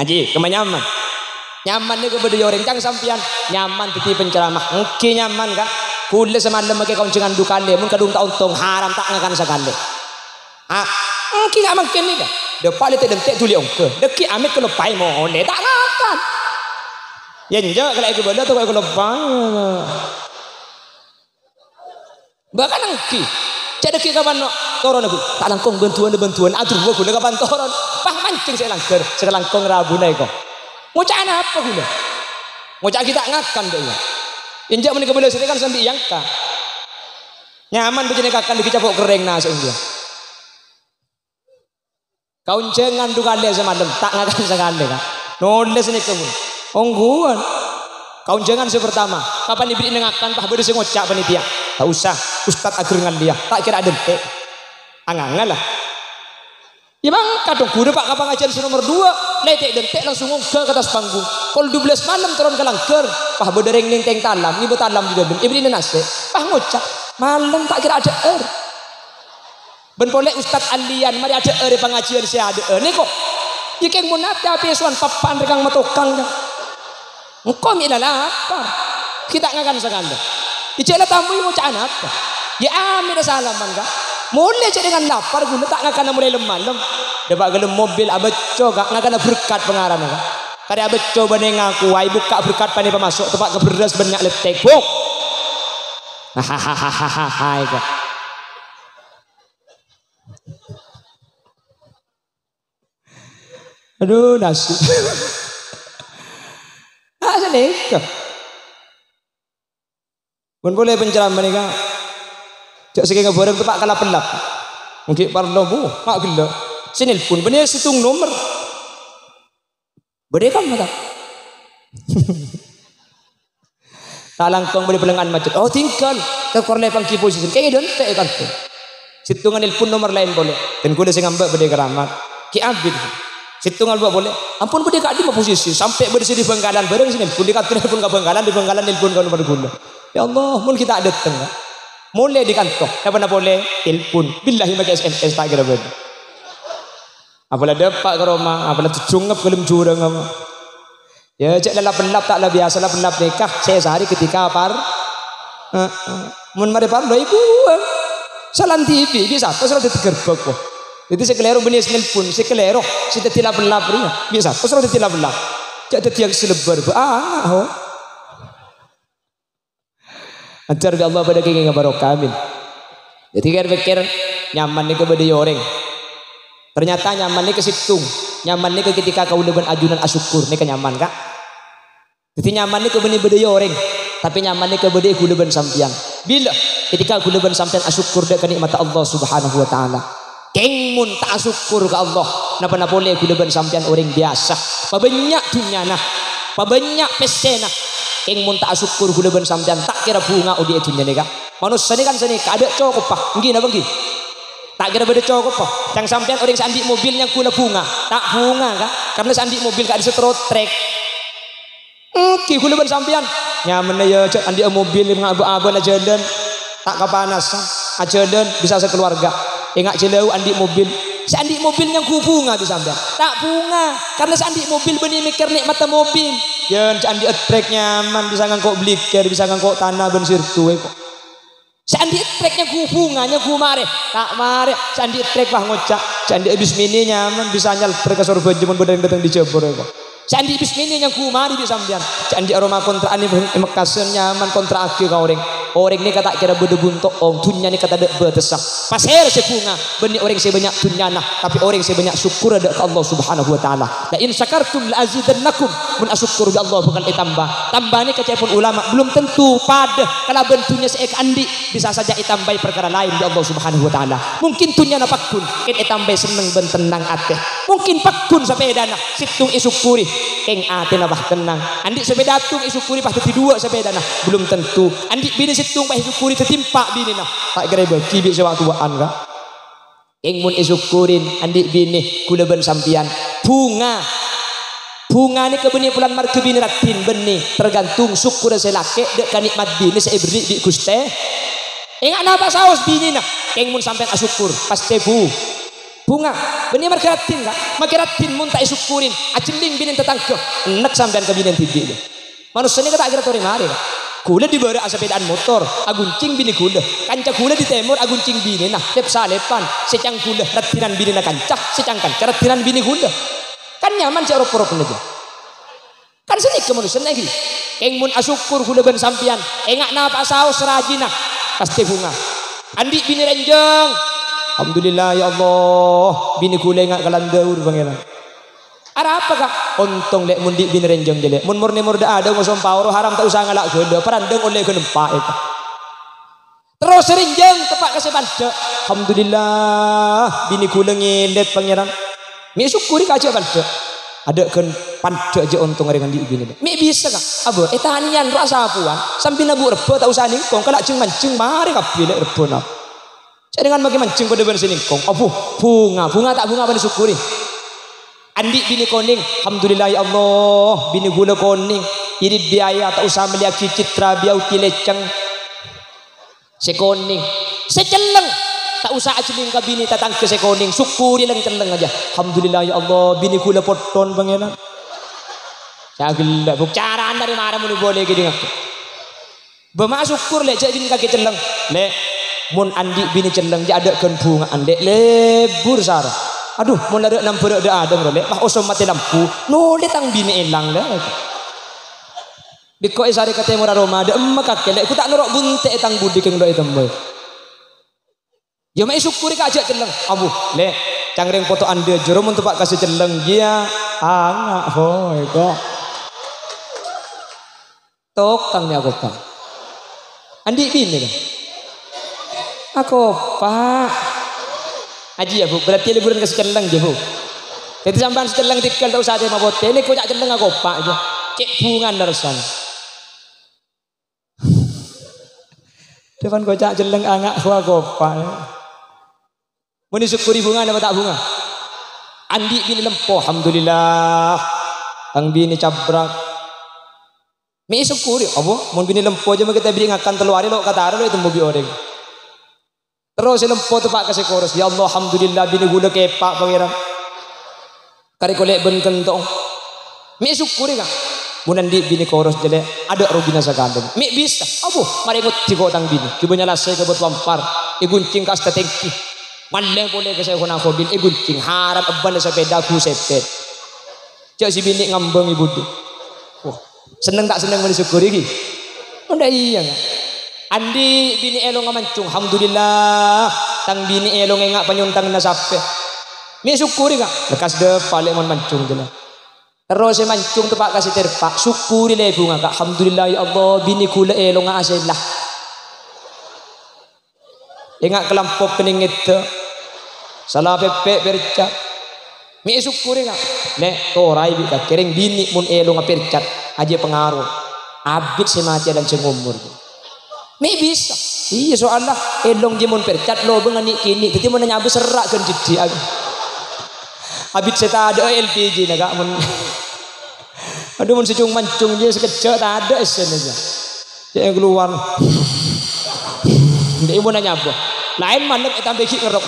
Aji, ke mana nyaman? Nyaman nih kepada orang cang sampian nyaman titi penceramah. Mungkin nyaman kan? Kule semalam pakai kau jangan dukan deh. Mungkin kadung tak untung haram tak ngakan sekali. Ah, mungkin nggak mungkin nih kan? Depan itu dentek tuli ongke. Deki amit kalau pai mohon deh tak ngakan. Ya njak kalau itu benda tuh kalau pai. Bahkan angki. Cek deki kapan no? Toron aku. Tak langkong bantuan. Aduh aku dah kapan toron. Pah mancing saya langker. Saya langkong rabu naik kok. Ngocak apa gula? Ngocak kita ngakan ya. Injak menikah bela sini kan sambil yangka. Nyaman begini kakan dikicapok kering nasi dia. Kau jangan dukale semalam tak ngakan sekali kan. Nulis ini kamu. Ongguan. Jangan sepertama. Kapan diberi nengakan pah beri ngocak panitia. Tak usah. Ustad agar dia. Tak kira ada dek. Angangan lah. Ya bang, kadang pak kapang ajar nomor dua, letek dan tek langsung ke atas panggung. Kalau 12 malam turun ke langker, pah berdereng ninteng talam, ni betalam di dalam, ibri nase, pah ngocak, malam tak kira ada er. Ben boleh Ustad Alian, mari ada er pengajian saya ada er. Ni kok, jika mau nate apa suan papan rekang matokang kan. Engkau mi apa? Kita ngakan sekali. Ijela tamu yang ngocak apa? Ya amin salaman kan. Mulai cek dengan lapar guna tak ngakana mulai lemah lem. Dapat gelem mobil abeco gak ngakana berkat pengaran kan. Kada abeco bane ngaku ai buka berkat pane pemasuk tempat keberas banyak letek. Buk. Hahaha Aduh nasi. (laughs) Ah itu. Pun boleh penceramah mereka Cak sekali bareng tu pak kalah pelap. Mungkin parlo bu, mak gila. Sini pun benar situng nomor. Bede kan mata. (laughs) tak langkong boleh pelengan macet. Oh tinggal ke korle pangki posisi. Kayak don tak kan tu. Situngan pun nomor lain boleh. Dan kuda sing ambek bede keramat. Ki abid. Situngan buat boleh. Ampun bede kak di posisi sampai bede di Bengkalan bareng sini. Pun di telepon ke Bengkalan di Bengkalan telepon nomor gula. Ya Allah, mun kita ada tengah. Mulai di kantor. Apa nak boleh? Telepon. Billahi pakai SMS tak kira. Apalah dapat ke rumah, apalah tercungap ke dalam curang apa. Ya, cek lelap pelap tak lah biasa lah pelap nikah. Saya sehari ketika par. Uh, uh. Mun mari par ibu. Salam TV bisa apa selalu digerbek kok. Jadi saya keliru benih pun, saya keliru, saya tidak pelap ria. Bisa apa selalu tidak pelap. Cek tiang selebar. Ah. Ajar bi Allah pada kenging barokah amin. Jadi kira pikir nyaman nih kepada orang. Ternyata nyaman nih ke. Nyaman nih ke ketika kau leban ajunan asyukur nih kenyaman kak. Jadi nyaman nih ke benih beda orang. Tapi nyaman nih ke beda kuleban sampian. Bila ketika kuleban sampian asyukur dek kenikmatan Allah subhanahu wa ta'ala. Keng mun tak asyukur ke Allah. Napa napa boleh kuleban sampian orang biasa. Pabanyak dunia nah. Pabanyak pesena. Keng mun tak asyukur kuleban sampian. Tak kira bunga dunia nih kak. Manusia ini kan seni ada cokok pak. Gini apa gini? Tak kira beda cowok apa. Yang sampean orang sandi mobil yang kula bunga. Tak bunga kan? Karena sandi mobil kan setro trek. Oke, kula ban sampean. Nyaman ya andi mobil yang abu-abu lah jalan. Tak kepanasan. Ajalan bisa sekeluarga. Ingat jelau andi mobil. Si andi mobil yang ku bunga tu sampean. Tak bunga. Karena si andi mobil benih mikir mata mobil. Ya, si andi trek nyaman bisa ngangkok bliker, bisa ngangkok tanah ben sirtu kok. Sandi treknya ku bunganya ku mare. Tak mare. Sandi trek lah ngocak. Sandi abis mini nyaman bisa nyal trek ke sorban cuman bodang datang dijebor kok. Sandi abis mini yang ku mari di sambian. Sandi aroma kontra ani mekasen nyaman kontra aki kau orang. Orang ini kata kira bede buntok om tunya ni kata dek betesak. Pasir sebunga. Benih orang sebanyak tunya nah. Tapi orang sebanyak syukur ada Allah subhanahu wa ta'ala. La in syakartum la azidannakum. Mun asyukur bi Allah bukan ditambah. Tambah ni kecepun ulama. Belum tentu pada. Kalau bentunya seek andi. Bisa saja itambai perkara lain di Allah subhanahu wa ta'ala. Mungkin tunya na pakun. Ken itambai seneng ben tenang ate. Mungkin pakun sepeda na. Situng isyukuri. Keng ate na bah tenang. Andi sepeda tung isyukuri pasti dua sepeda na. Belum tentu. Andi bini situng pa isyukuri tetimpa bini na. Tak kira bi sewaktu waan ka. Ing mun isyukurin andi bini kula ben sampian. Bunga. Bunga ni kebeni pulan mar kebini ratin beni tergantung syukur selake dek kanikmat bini saya beri di guste ingat napa saus bini nak ing mun sampean asyukur pasti bu bunga. Beni mar keratin kak makiratin mun tak syukurin. Aceling bini tetangga enak sampean ke bini tidik manusia ni kata tori mari kak Kula di bawah sepedaan motor, aguncing bini kula. Kanca kula di timur, aguncing bini nah. Lep salepan, secang kula, ratiran bini na kancah, secang kanca, ratiran bini kula. Kan nyaman si orok-orok aja. Kan seni ke manusia lagi. Keng mun asyukur kula ben sampian. Engak napa saus rajina. Pasti bunga. Andi bini renjeng. Alhamdulillah ya Allah. Bini kula engak kalandaur pangeran. Ada apa kak? Untung lek mundi bini renjeng jele. Mun murni murda ada ngosong pawro haram tak usah ngalak gede. Perandeng oleh kenempa itu. Terus renjeng tepak kasih banda. Alhamdulillah bini kula ngilet pangeran. Mi syukuri kaca banda. Ada kan panda aja untung dengan di bini. Mi bisa kak? Abo, etanian rasa apuan. Sambil nabu rebo tak usah ningkong. Kalau cing mancing mari kapi lek rebo nak. Saya dengan bagi mancing pada ben seningkong. Abu, bunga, bunga tak bunga pada syukuri. Andi bini koning, alhamdulillah ya Allah, bini gula koning. Ini biaya tak usah melihat citra biau kileceng. Sekoning, seceleng. Tak usah aceling ke bini tatang ke sekoning. Syukuri lang celeng aja. Alhamdulillah ya Allah, bini gula poton pangeran. Cagila, bukcara anda dari mana muni boleh gini ngaku. Bema syukur lek cek bini kaki celeng. Mun andi bini celeng jadi ada kan bunga andek lebur sarah. Aduh, mau lari enam puluh ada ada ngolek. Bah osom mati lampu. Noleh tang bini elang dah. Biko isari kata murah Roma ada emak kakek. Tak norok bunte tang budi keng do itu mbak. Ya mai syukuri kajak celeng. Abu, le, cangring foto anda jerum untuk pak kasih celeng dia. Angak hoy kok. Tokang ni aku pak. Andi bini kan. Aku pak. Aji ya bu, berarti liburan ke sekeleng je bu. Jadi sampai sekeleng tak usah terima bote. Ini kau celeng aku pak aja. Cek bungan darasan. (laughs) Depan kau cak celeng angak aku pak. Mau syukuri bunga apa tak bunga? Andi bini lempo, alhamdulillah. Ang bini cabrak. Mi syukuri, apa? Mau bini lempo aja kita beri ngakan teluari lo kata lo itu mau orang. Terus lempo tu pak kasih koros. Ya Allah, alhamdulillah bini gula kepak pangeran. Kari kolek ben kentong. Mi syukuri kan? Munan di bini koros jele ada rugina sakandung. Mi bisa. Abu, mari ngut tigo tang bini. Kibanya lasai ke betuan par. Iguncing kasta tengki. Maleng boleh saya kena kobil. Gunting harap aban sepeda ku sepet. Cak si bini ngambang ibu tu. Wah, seneng tak seneng mensyukuri lagi. Unda iya nggak? Andi bini elong ngamancung. Alhamdulillah. Tang bini elong ngak penyuntang na sape. Mi syukuri nggak? Lekas de paling mon mancung. Terus saya mancung tu pak kasih terpak. Syukuri lebu nggak? Alhamdulillah ya Allah. Bini kula elong aselah. Ingat kelampau kening itu. Salah pepe percat. Mi syukuri nggak? Nek torai bika kering bini mun elo ngapircat aja pengaruh. Abid semati dan cengumur. Mi bisa. Iya soalnya elong jimun percat lo bengani kini. Jadi mun nyabu serak kan jadi. Abid seta ada LPG naga mun. Aduh mun secung mancung dia sekejap tak ada esen aja. Dia keluar. Dia ibu nanya apa? Lain mana kita beki ngerok.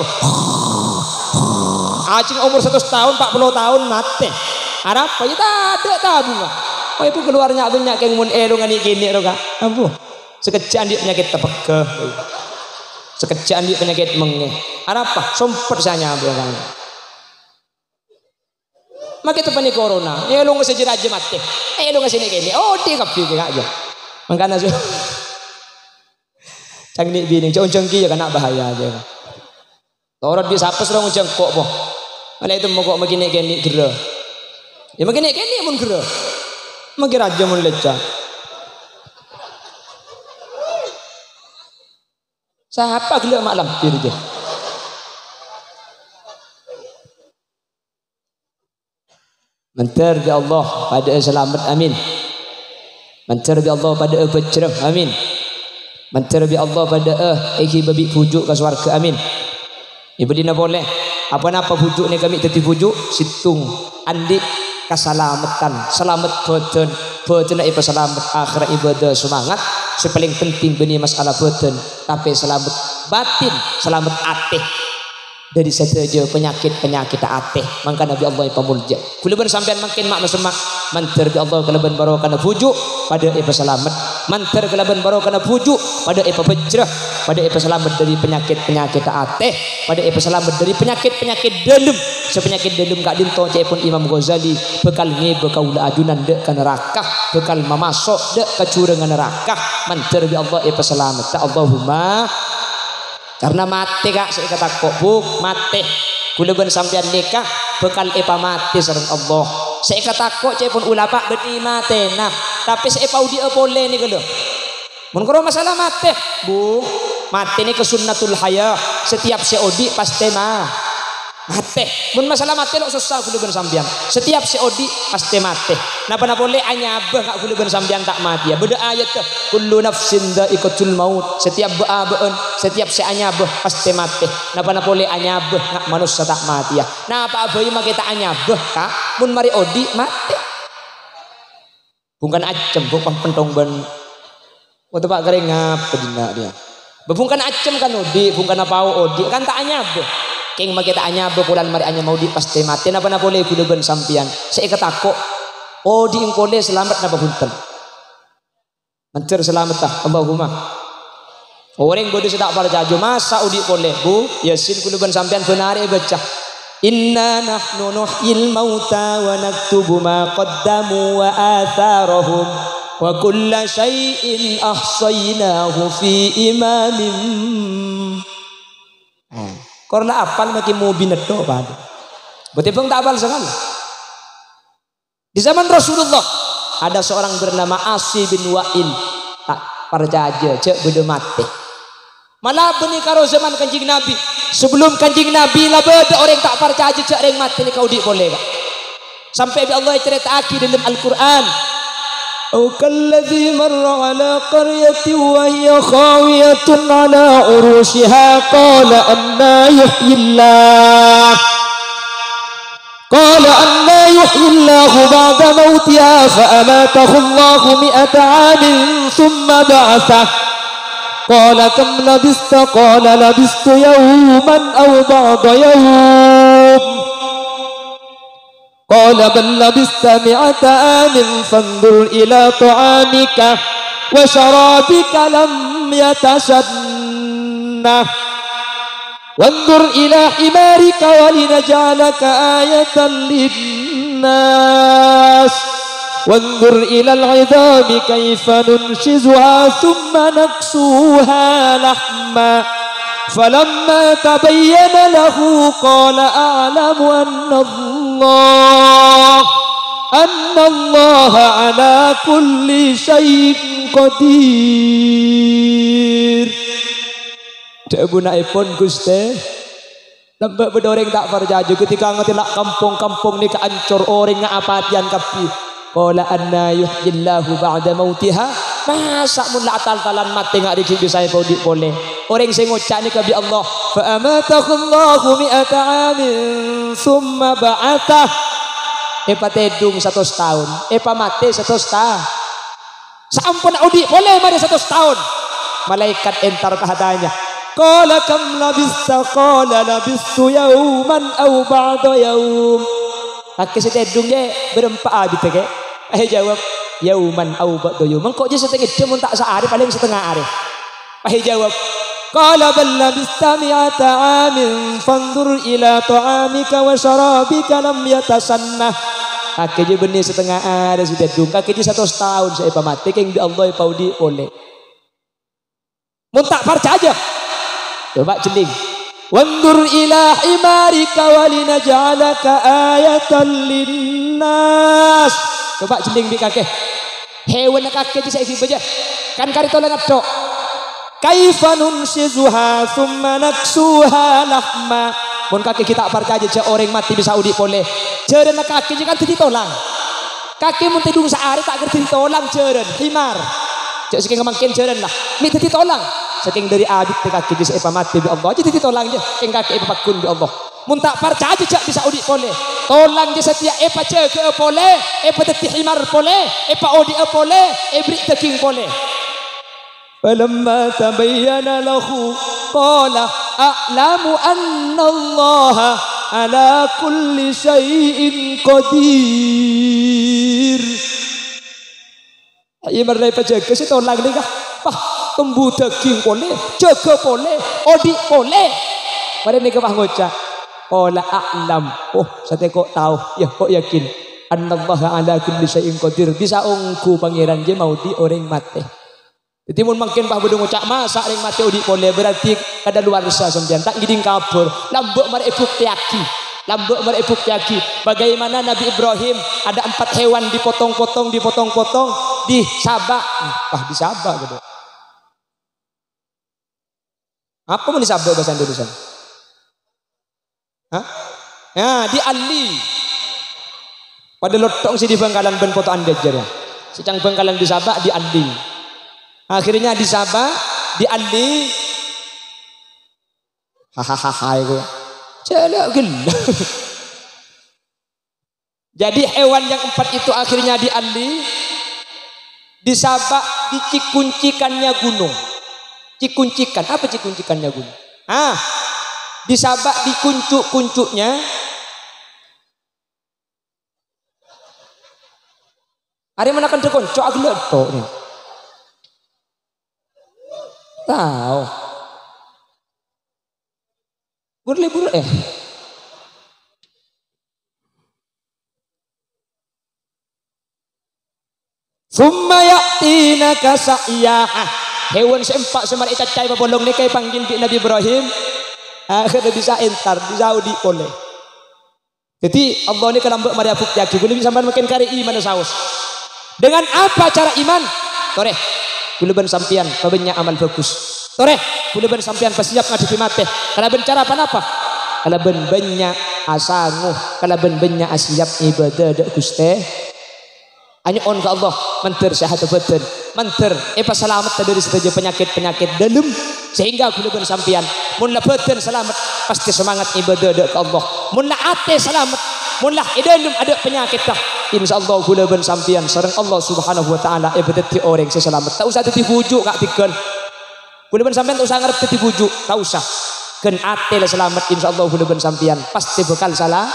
Acing umur satu tahun, 40 tahun mati. Ada apa? Ya tak ada tabung. Oh ibu keluarnya abisnya kayak mun ero ngani kini roga. Abu. Sekejap dia penyakit tepeke. Sekejap dia penyakit menge. Ada apa? Sumpet saya kan. Maka itu panik corona. Ya lu nggak sejarah aja mati. Eh lu nggak sini kini. Oh dia kapi aja. Makanya so. (laughs) Cangni bini, cengki ya kena bahaya aja. Orang bisa apa serang jengkok boh. Malah itu mau kok begini gini gera. Ya begini gini pun gera. Makin raja mun lecah. Siapa gelak malam diri dia. Mentar di Allah pada selamat amin. Mentar di Allah pada bercerah amin. Mentar di Allah pada eh iki babi pujuk ke swarga amin. Ibu dina boleh. Apa-apa pujuk ni kami teti pujuk situng andi keselamatan selamat badan badan ibu selamat akhirat ibadah semangat sepaling penting benih masalah badan tapi selamat batin selamat atih dari saja penyakit-penyakit ate mangka Nabi Allah yang pemulja kulaban sampean makin mak semak mantar bi Allah kalaban baro kana bujuk pada ipa selamat. Mantar kalaban baro kana bujuk pada ipa bejrah pada ipa selamat dari penyakit-penyakit ate pada ipa selamat dari penyakit-penyakit dalam sepenyakit dalam gak dinto pun Imam Ghazali bekal nge bekal ajunan dek ke neraka. Bekal mamasok dek kecurangan neraka. Mantar bi Allah ipa selamat. Ta Allahumma karena mati kak saya kata kok bu mati? Kulaban sampean nikah bekal epa mati sareng Allah. Saya kata kok saya pun ulama beti mati? Nah tapi saya pau dia boleh nih kalau mun masalah mati? Bu mati ini kesunnatul haya setiap seodi pasti mah mati mun masalah mati lo susah kudu ben sambian. Setiap seodi pasti mati napa napa boleh anyabah kak kudu ben sambian tak mati. Ya beda ayat tuh. Kullu nafsin dha'iqatul maut. Setiap baabeun setiap se anyabah pasti mati napa napa boleh anyabah kak manusia tak mati ya. Napa abai mah kita anyabah kak? Mun mari odi mati bukan acem bukan pentong ben. Waktu pak kering pedina dia. Bukan acem kan odi, bukan apa odi, kan tak anyabah Keng makita anya bulan mari anya mau di pasti mati napa napa boleh kuduban sampian. Saya kata kok oh di ingkole selamat napa punten. Mencer selamat tah Allahumma. Orang bodoh sedak pada jaju masa udi boleh bu yasin kuduban sampian benar ya baca. Inna nahnu nuhyil mauta wa naktubu ma qaddamu wa atharahum wa kulla syai'in ahsaynahu fi imamin. Hmm. Karena apal makin mau binedo pada. Berarti bang tak apal sekali. Di zaman Rasulullah ada seorang bernama Asi bin Wa'il. Tak percaya cek beda mati. Malah benih karo zaman kanjing Nabi. Sebelum kanjing Nabi lah beda orang tak percaya cak ring mati ni kau di boleh? Sampai Allah cerita aki dalam Al-Quran. أو كالذي مر على قرية وهي خاوية على عروشها قال أنا يحيي الله. قال أنا يحيي الله بعد موتها فأماته الله مئة عام ثم بعثه. قال كم لبثت؟ قال لبثت يوما أو بعض يوم. قال بل لبثت مئة عام فانظر إلى طعامك وشرابك لم يتسنه وانظر إلى حمارك ولنجعلك آية للناس. وانظر إلى العظام كيف ننشزها ثم نكسوها لحما. فلما تبين له قال أعلم أن الله أن الله على كل شيء قدير Debu naipun Gusti. Lembek bedoreng tak percaya ketika ngerti nak kampung-kampung ni keancur orang ngapatian kapi. Qala anna yuhyillahu ba'da mautiha. Masa mun atal talan mati ngak ricik bisa saya boleh. Orang sing ngucap ni kabi Allah. Fa amatahullahu mi'ata amin summa ba'athah. Epa tedung satu setahun? epa mati satu tahun. Sampun audi boleh mari satu setahun? Malaikat entar kahatanya. Qala kam labista qala labistu yauman aw ba'da yaum. Hakis tedung ye berempat abite ke. Eh jawab, yauman au ba'da yauman. Kok je setengah? Jam tak sehari paling setengah hari. Pahe jawab. Qala bal labista mi'ata amin fanzur ila ta'amika wa syarabika lam yatasannah Akhirnya benih setengah hari sudah dungka akhirnya satu setahun saya pamati. King di Allah paudi oleh Muntak parca aja. Coba celing. Wandur ila himarika walinaj'alaka ayatan linnas. Coba jending di kakek. Hewan kakek bisa isi baca. Kan kari tolong ngadok. Kaifa nunsizuha thumma naksuha lahma. Pun kakek kita percaya je orang mati bisa udik boleh. Jeren kakek je kan tolong. Kakek mun tidur sehari tak ngerti tolong jeren. Himar. Cek saking kemangkin jeren lah. Mi tadi tolong. Saking dari adik kakek kaki saya, mati di Allah. Jadi tadi tolong je. Keng kakek pakun Allah Mun tak percaya je bisa udik boleh. Tolang je setiap epa ce ke boleh. Epa titi himar boleh. Epa udik boleh. Ebrik teking boleh. فلما تبين له قال أعلم أن الله على كل شيء قدير Himar dari penjaga si tolang ni kah? Pah, tumbuh daging boleh, jaga boleh, odik boleh. Pada ni kepah ngocak. Ola a'lam. Oh, saya kok tahu. Ya, kok yakin. Annallaha ala kulli syai'in qadir. Bisa ungku pangeran je mau di orang mati. Jadi mun makin pah bodong ngucak masa ring mati odi boleh berarti kada luar biasa sampean tak giding kabur. Lambok mari bukti aki. Lambok mari bukti aki. Bagaimana Nabi Ibrahim ada empat hewan dipotong-potong dipotong-potong di Sabak. Wah di Sabak gitu. Apa mau di Sabak bahasa Indonesia? Hah? Ya, di Ali. Pada lotong si di Bangkalan ben foto anda ya. Sedang Bangkalan di Sabak di Ali. Akhirnya di Sabah, di Ali. Hahaha itu. Celak. (laughs) Jadi hewan yang empat itu akhirnya di Ali. Di Sabah dicikuncikannya gunung. Cikuncikan. Apa cikuncikannya gunung? Ah, di Sabah dikuncuk-kuncuknya. Hari mana kan terkoncok agak letok nih. Tahu. Burle burle eh. Summa ya'tinaka sa'yaha. Hewan sempak semar ikat cai bolong ni kay panggil di Nabi Ibrahim. Akhirnya bisa entar, bisa udi boleh. Jadi Allah ni kalau mari apuk jaki, boleh bisa makin kari iman saus. Dengan apa cara iman? Tore, Kuluban sampian, pabanyak amal bagus. Toreh, boleh ben sampean pasiap ngadepi mate. Kalau ben cara apa napa? Kalau ben banyak asangu, kalau ben banyak asiap ibadah dak Gusti. Hanya on ke Allah, mentir syahadat badan, mentir. Epa selamat dari setiap penyakit-penyakit dalam sehingga boleh ben sampean mun la badan selamat. Pasti semangat ibadah ke Allah. Mun ate selamat, mun la idalum ada penyakit dah. Insyaallah boleh ben sampean sareng Allah Subhanahu wa taala. Ibadat ti orang selamat. Tak usah dibujuk kak tikel. Boleh ben sampean tak usah ngarep dibujuk, tak usah. Ken ate lah selamat. Insyaallah boleh ben sampean pasti bakal salah.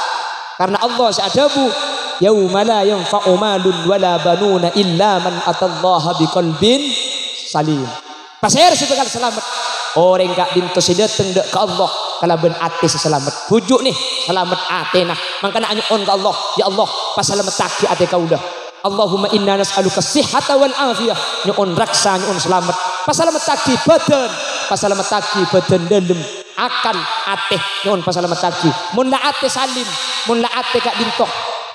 Karena Allah seadabu yauma la yanfa'u malun wala banuna illa man atallaha biqalbin salim. Pasir bakal selamat. Orang kak dinto sidateng dek ke Allah kalau ben ate selamat. Bujuk nih selamat ate nah. Makanya anyuon ke Allah. Ya Allah pasalamat taki ate kau dah. Allahumma inna nas'aluka sihhata wal afiyah. Nyuon raksa nyuon selamat. Pasalamat taki badan. Pasalamat taki badan dalam akan ate nyuon pasalamat taki. Mun ate salim, mun la ate kak dinto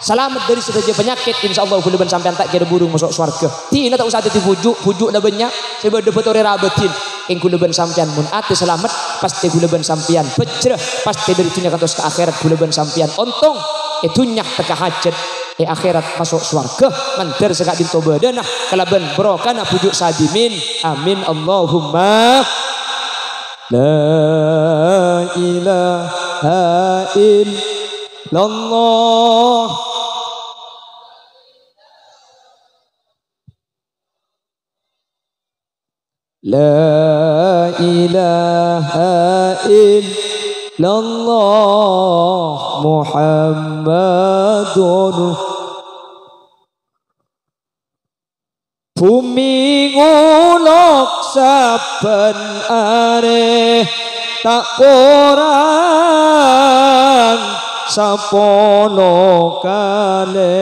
Selamat dari segala penyakit. Insya Allah boleh ben sampean tak kira burung masuk surga. Tina tak usah ada bujuk, bujuk dah banyak. Sebab dapat orang rabatin. Yang kula ben sampean mun ate selamat pasti kula ben sampean pecreh pasti dari dunia kantos ke akhirat kula ben sampean ontong. Itu nyak teka hajat. E akhirat masuk surga manter sekak kalau ben brokana pujuk sadimin. Amin. Allahumma La ilaha illallah La ilaha illallah Muhammadur Bumi ngulok saben are tak kurang sapono kale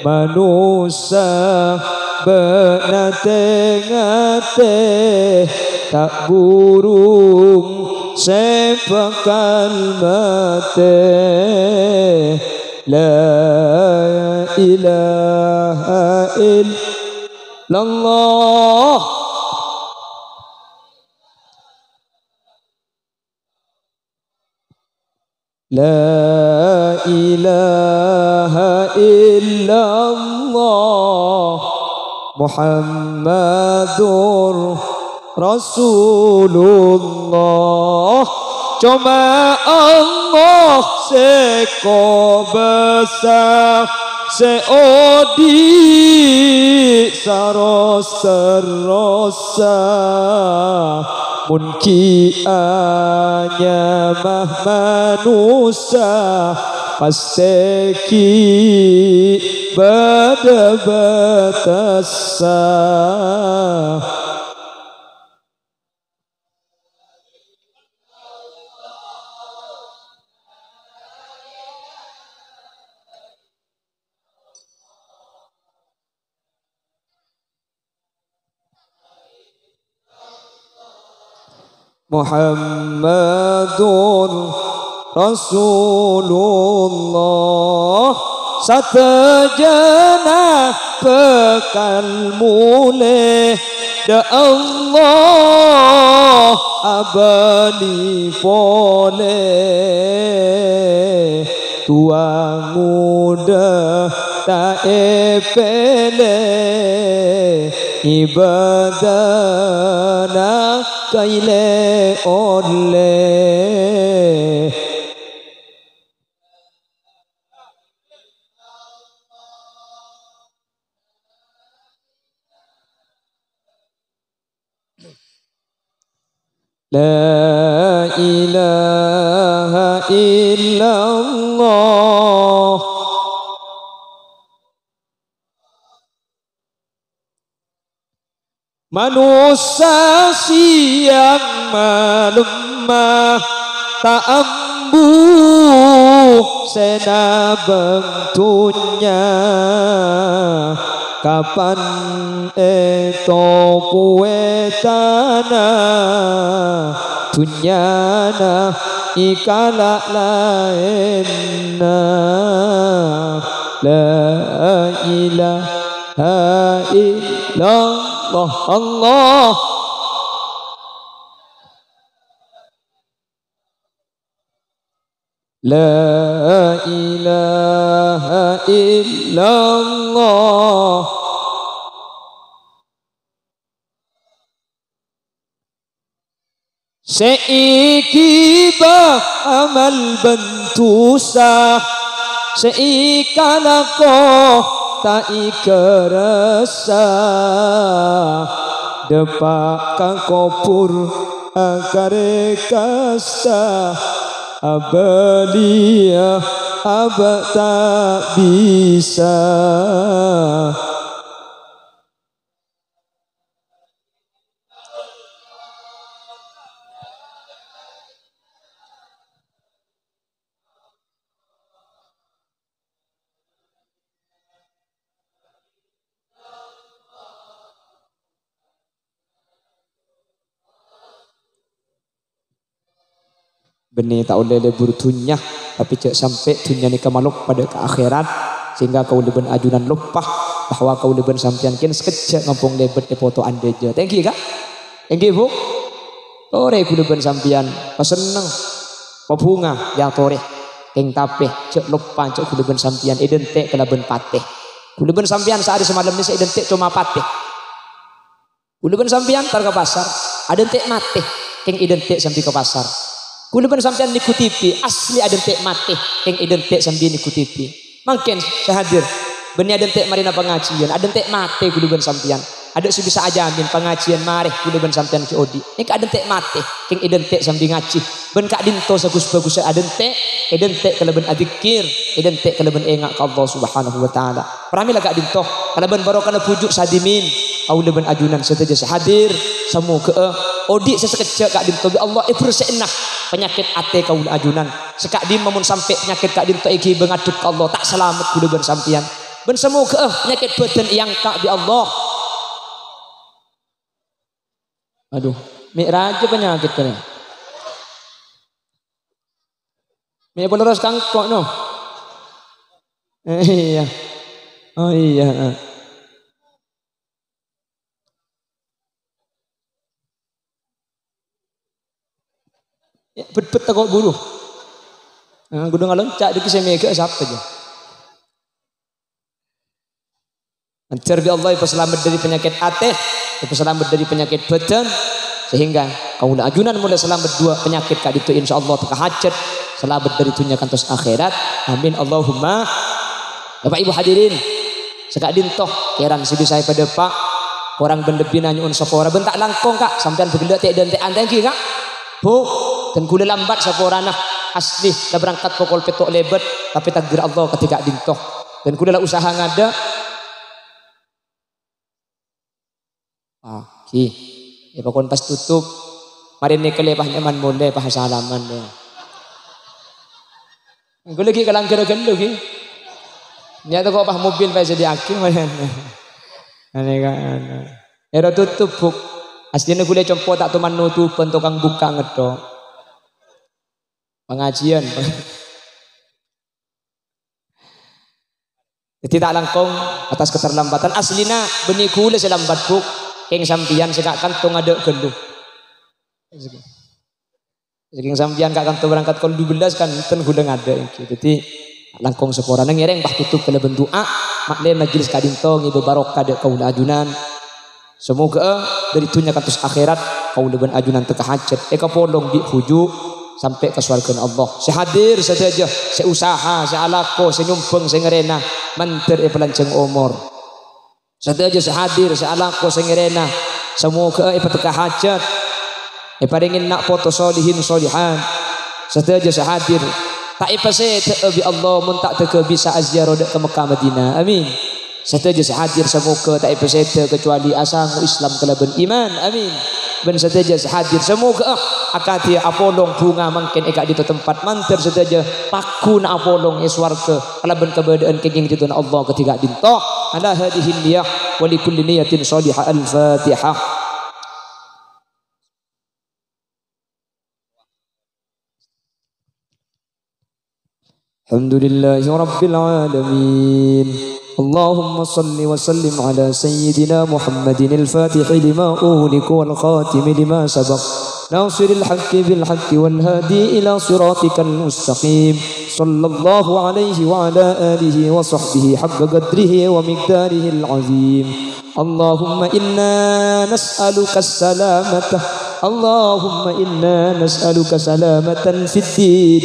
manusia benate ngate tak burung sepakal mate. La ilaha illallah. La ilaha Muhammadur Rasulullah. Cuma Allah seko besar seodi saros serosa munki anya manusia pasti ki bada batasa Muhammadur Rasulullah Satejana bekal mulai Da Allah abadi boleh. Tuang muda tak epele. Ibadah kaile oleh La ilaha illallah. Manusia siang melemah Tak ambu sena bentunya Kapan eto puetana Tunyana ikala laena La ilaha illallah Allah لا إله إلا الله Seiki ba amal bentusa Seika lako tak ikerasa Depak kakopur akare kasta Abalia abak tak bisa Benih tak boleh lebur tunyah tapi cek sampai tunyah ni kemaluk pada ke akhirat sehingga kau lebih ajunan lupa bahwa kau lebih sampian kin sekejap ngampung lebet e foto anda je. Thank you kak. Thank you bu. Tore ku lebih sampian paseneng pabunga ya tore. Keng tape cek lupa cek ku lebih sampian identik kelaben pateh. Ku lebih sampian sehari semalam ni saya identik cuma pateh. Ku lebih sampian tar ke pasar. Ada entek mate. Keng identik sampai ke pasar. Kulo ben sampean niku asli ada tek mati, yang identik sambil niku. Mungkin saya hadir. Benih ada tek marina pengajian, ada tek mati kulo ben sampean. Ada sih bisa ajamin pengajian mari kulo ben sampean ke odi. Ini ada tek mati, yang identik sambil ngaji. Ben kak dinto sagus bagus ada tek, identik kalau ben adikir, identik kalau ben engak ke Allah Subhanahu wa taala. Pramila kak dinto, kalau ben barokah pujuk sadimin, au ben ajunan seteja hadir, semua ke odi sesekecak kak dinto Allah ibru seenah penyakit ate kau ajunan. Sekak di mamun sampai penyakit kak dinto iki bengaduk Allah. Tak selamat kudu bersampian ben semoga eh, penyakit badan yang kak di Allah. Aduh mi'raj penyakit kan Mi boleh ros kangkok no. Eh, iya. Oh iya. Ya, bet-bet kok buru. Nah, gunung cak di kisah mega siapa aja. Ancar bi Allah selamat dari penyakit ateh, selamat dari penyakit badan, sehingga kau ajunan mulai selamat dua penyakit kak itu insya Allah hajat. Selamat dari dunia kantos akhirat. Amin Allahumma. Bapak Ibu hadirin sekak dintoh keran sidi saya pada pak. Orang bendebina nyun sopora bentak langkong kak. Sampean begelak tak dan tak anteng kak. Bu dan kula lambat saporana asli dah berangkat pokol petok lebet tapi takdir Allah ketika dintoh dan kula usaha ngada ah ki ya pokon pas tutup mari ni kelepah nyaman mulai pas salaman deh Gue lagi kalang kira kira lagi. Nyata kok pah mobil pas jadi akhir (laughs) mana. Ane kan. Era tutup buk. Aslinya gue compo tak tuman nutupan tukang buka ngedok pengajian. (laughs) Jadi tak langkong atas keterlambatan aslina benih kule selambat buk keng sampian sekak kantong ada gelu. Keng sampian kak kantong berangkat kol 12 kan ten guleng ada Jadi langkong sepora nang ngereng bah tutup kala bendoa makle majelis kadinto ngibe barokah de kaula ajunan. Semoga dari dunia katus akhirat kau leban ajunan teka hajat. Eka polong di huju sampai ke surga Allah. Saya hadir saja, saya usaha, saya alako, saya nyumpeng, saya ngerena, manter e pelanceng umur. Saja saya hadir, saya alako, saya ngerena, semoga e peteka hajat, e paringin nak foto solihin solihan. Saja saya hadir, tak ipa saya bi Allah mun tak teka bisa aziarah ke Mekah Madinah. Amin. Saja saya hadir semoga tak ipa saya kecuali asang Islam kelaban iman. Amin. Ben saja hadir semoga akati apolong bunga mungkin eka di tempat. Manter saja paku na apolong ya swarga kalaban keberadaan kenging itu Allah ketika dinto ala hadhihi niyah wa li kulli niyatin salihah al-fatihah Alhamdulillahi rabbil alamin اللهم صل وسلم على سيدنا محمد الفاتح لما أغلق والخاتم لما سبق. ناصر الحق بالحق والهادي إلى صراطك المستقيم. صلى الله عليه وعلى آله وصحبه حق قدره ومقداره العظيم. اللهم إنا نسألك السلامة. اللهم إنا نسألك سلامة في الدين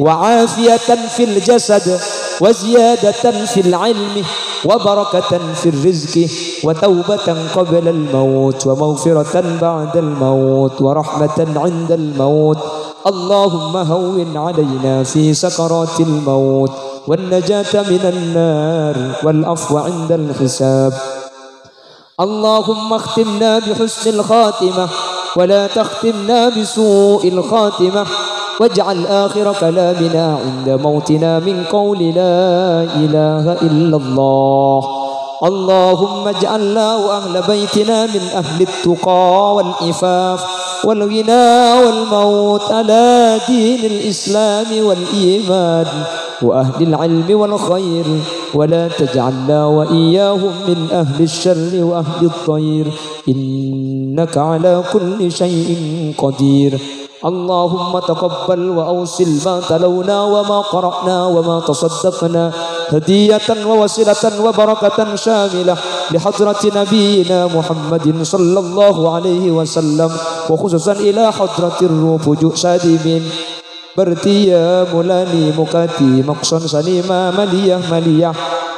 وعافية في الجسد. وزيادة في العلم وبركة في الرزق وتوبة قبل الموت ومغفرة بعد الموت ورحمة عند الموت. اللهم هون علينا في سكرات الموت والنجاة من النار والعفو عند الحساب. اللهم اختمنا بحسن الخاتمة ولا تختمنا بسوء الخاتمة. واجعل آخر كلامنا عند موتنا من قول لا إله إلا الله. اللهم اجعلنا وأهل بيتنا من أهل التقى والإفاف والغنى والموت على دين الإسلام والإيمان وأهل العلم والخير. ولا تجعلنا وإياهم من أهل الشر وأهل الطير. إنك على كل شيء قدير. اللهم تقبل وأوصل ما تلونا وما قرأنا وما تصدقنا هدية ووسيلة وبركة شاملة لحضرة نبينا محمد صلى الله عليه وسلم وخصوصا إلى حضرة الروح Bertia mulani mukati Makson sanima maliyah maliyah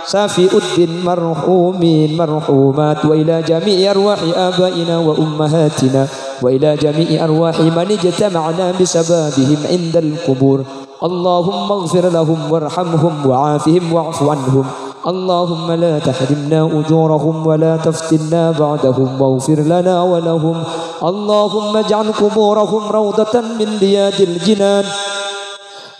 Safi uddin marhumin marhumat Wa ila jami'i arwahi abaina wa ummahatina Wa ila jami'i arwahi man ijtama'na bisababihim indal kubur Allahumma اغفر لهم وارحمهم وعافهم واعف عنهم اللهم لا تحرمنا أجورهم ولا تفتنا بعدهم واغفر لنا ولهم. اللهم اجعل قبورهم روضة من رياض الجنان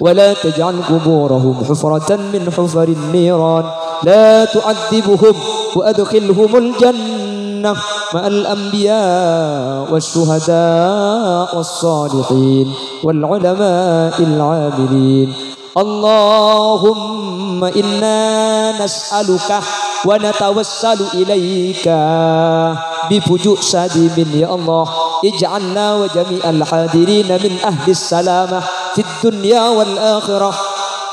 ولا تجعل قبورهم حفرة من حفر النيران. لا تعذبهم وأدخلهم الجنة مع الأنبياء والشهداء والصالحين والعلماء العاملين. اللهم إنا نسألك ونتوسل إليك بفجوء سادم يا الله اجعلنا وجميع الحاضرين من أهل السلامة في الدنيا والآخرة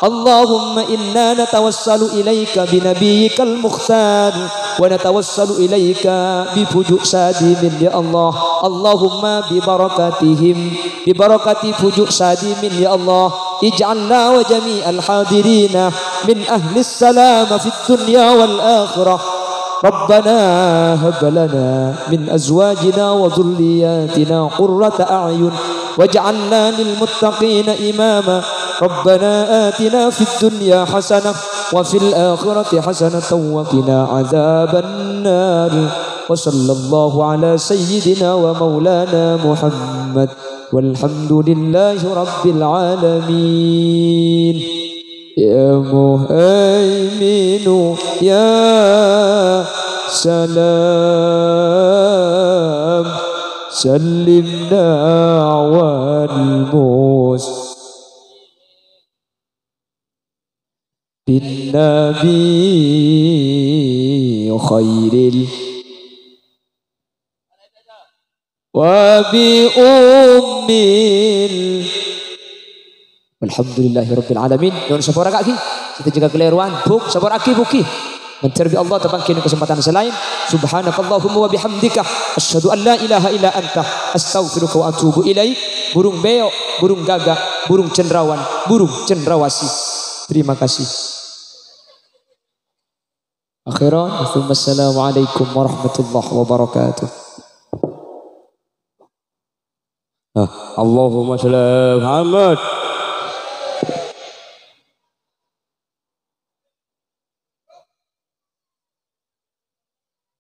اللهم إنا نتوسل إليك بنبيك المختار ونتوسل إليك بفجوء سادم يا الله اللهم ببركاتهم ببركة فجوء سادم يا الله اجعلنا وجميع الحاضرين من أهل السلام في الدنيا والآخرة. ربنا هب لنا من أزواجنا وذرياتنا قرة أعين. واجعلنا للمتقين إماما. ربنا آتنا في الدنيا حسنة وفي الآخرة حسنة وقنا عذاب النار. وصلى الله على سيدنا ومولانا محمد. والحمد لله رب العالمين. يا مهيمن يا سلام. سلمنا والموس بالنبي خير ال وبأم ال Alhamdulillahi Rabbil Alamin. Yon sabar lagi. Kita jaga keliruan. Buk, sabar lagi buki. Mencari Allah terbangkin kesempatan selain. Subhanakallahumma wa bihamdika. Asyhadu an la ilaha illa anta. Astaghfiruka wa atubu ilaik. Burung beok, burung gagak, burung cendrawan, burung cendrawasi. Terima kasih. Akhiran, Assalamualaikum warahmatullahi wabarakatuh. Ah, Allahumma salli Muhammad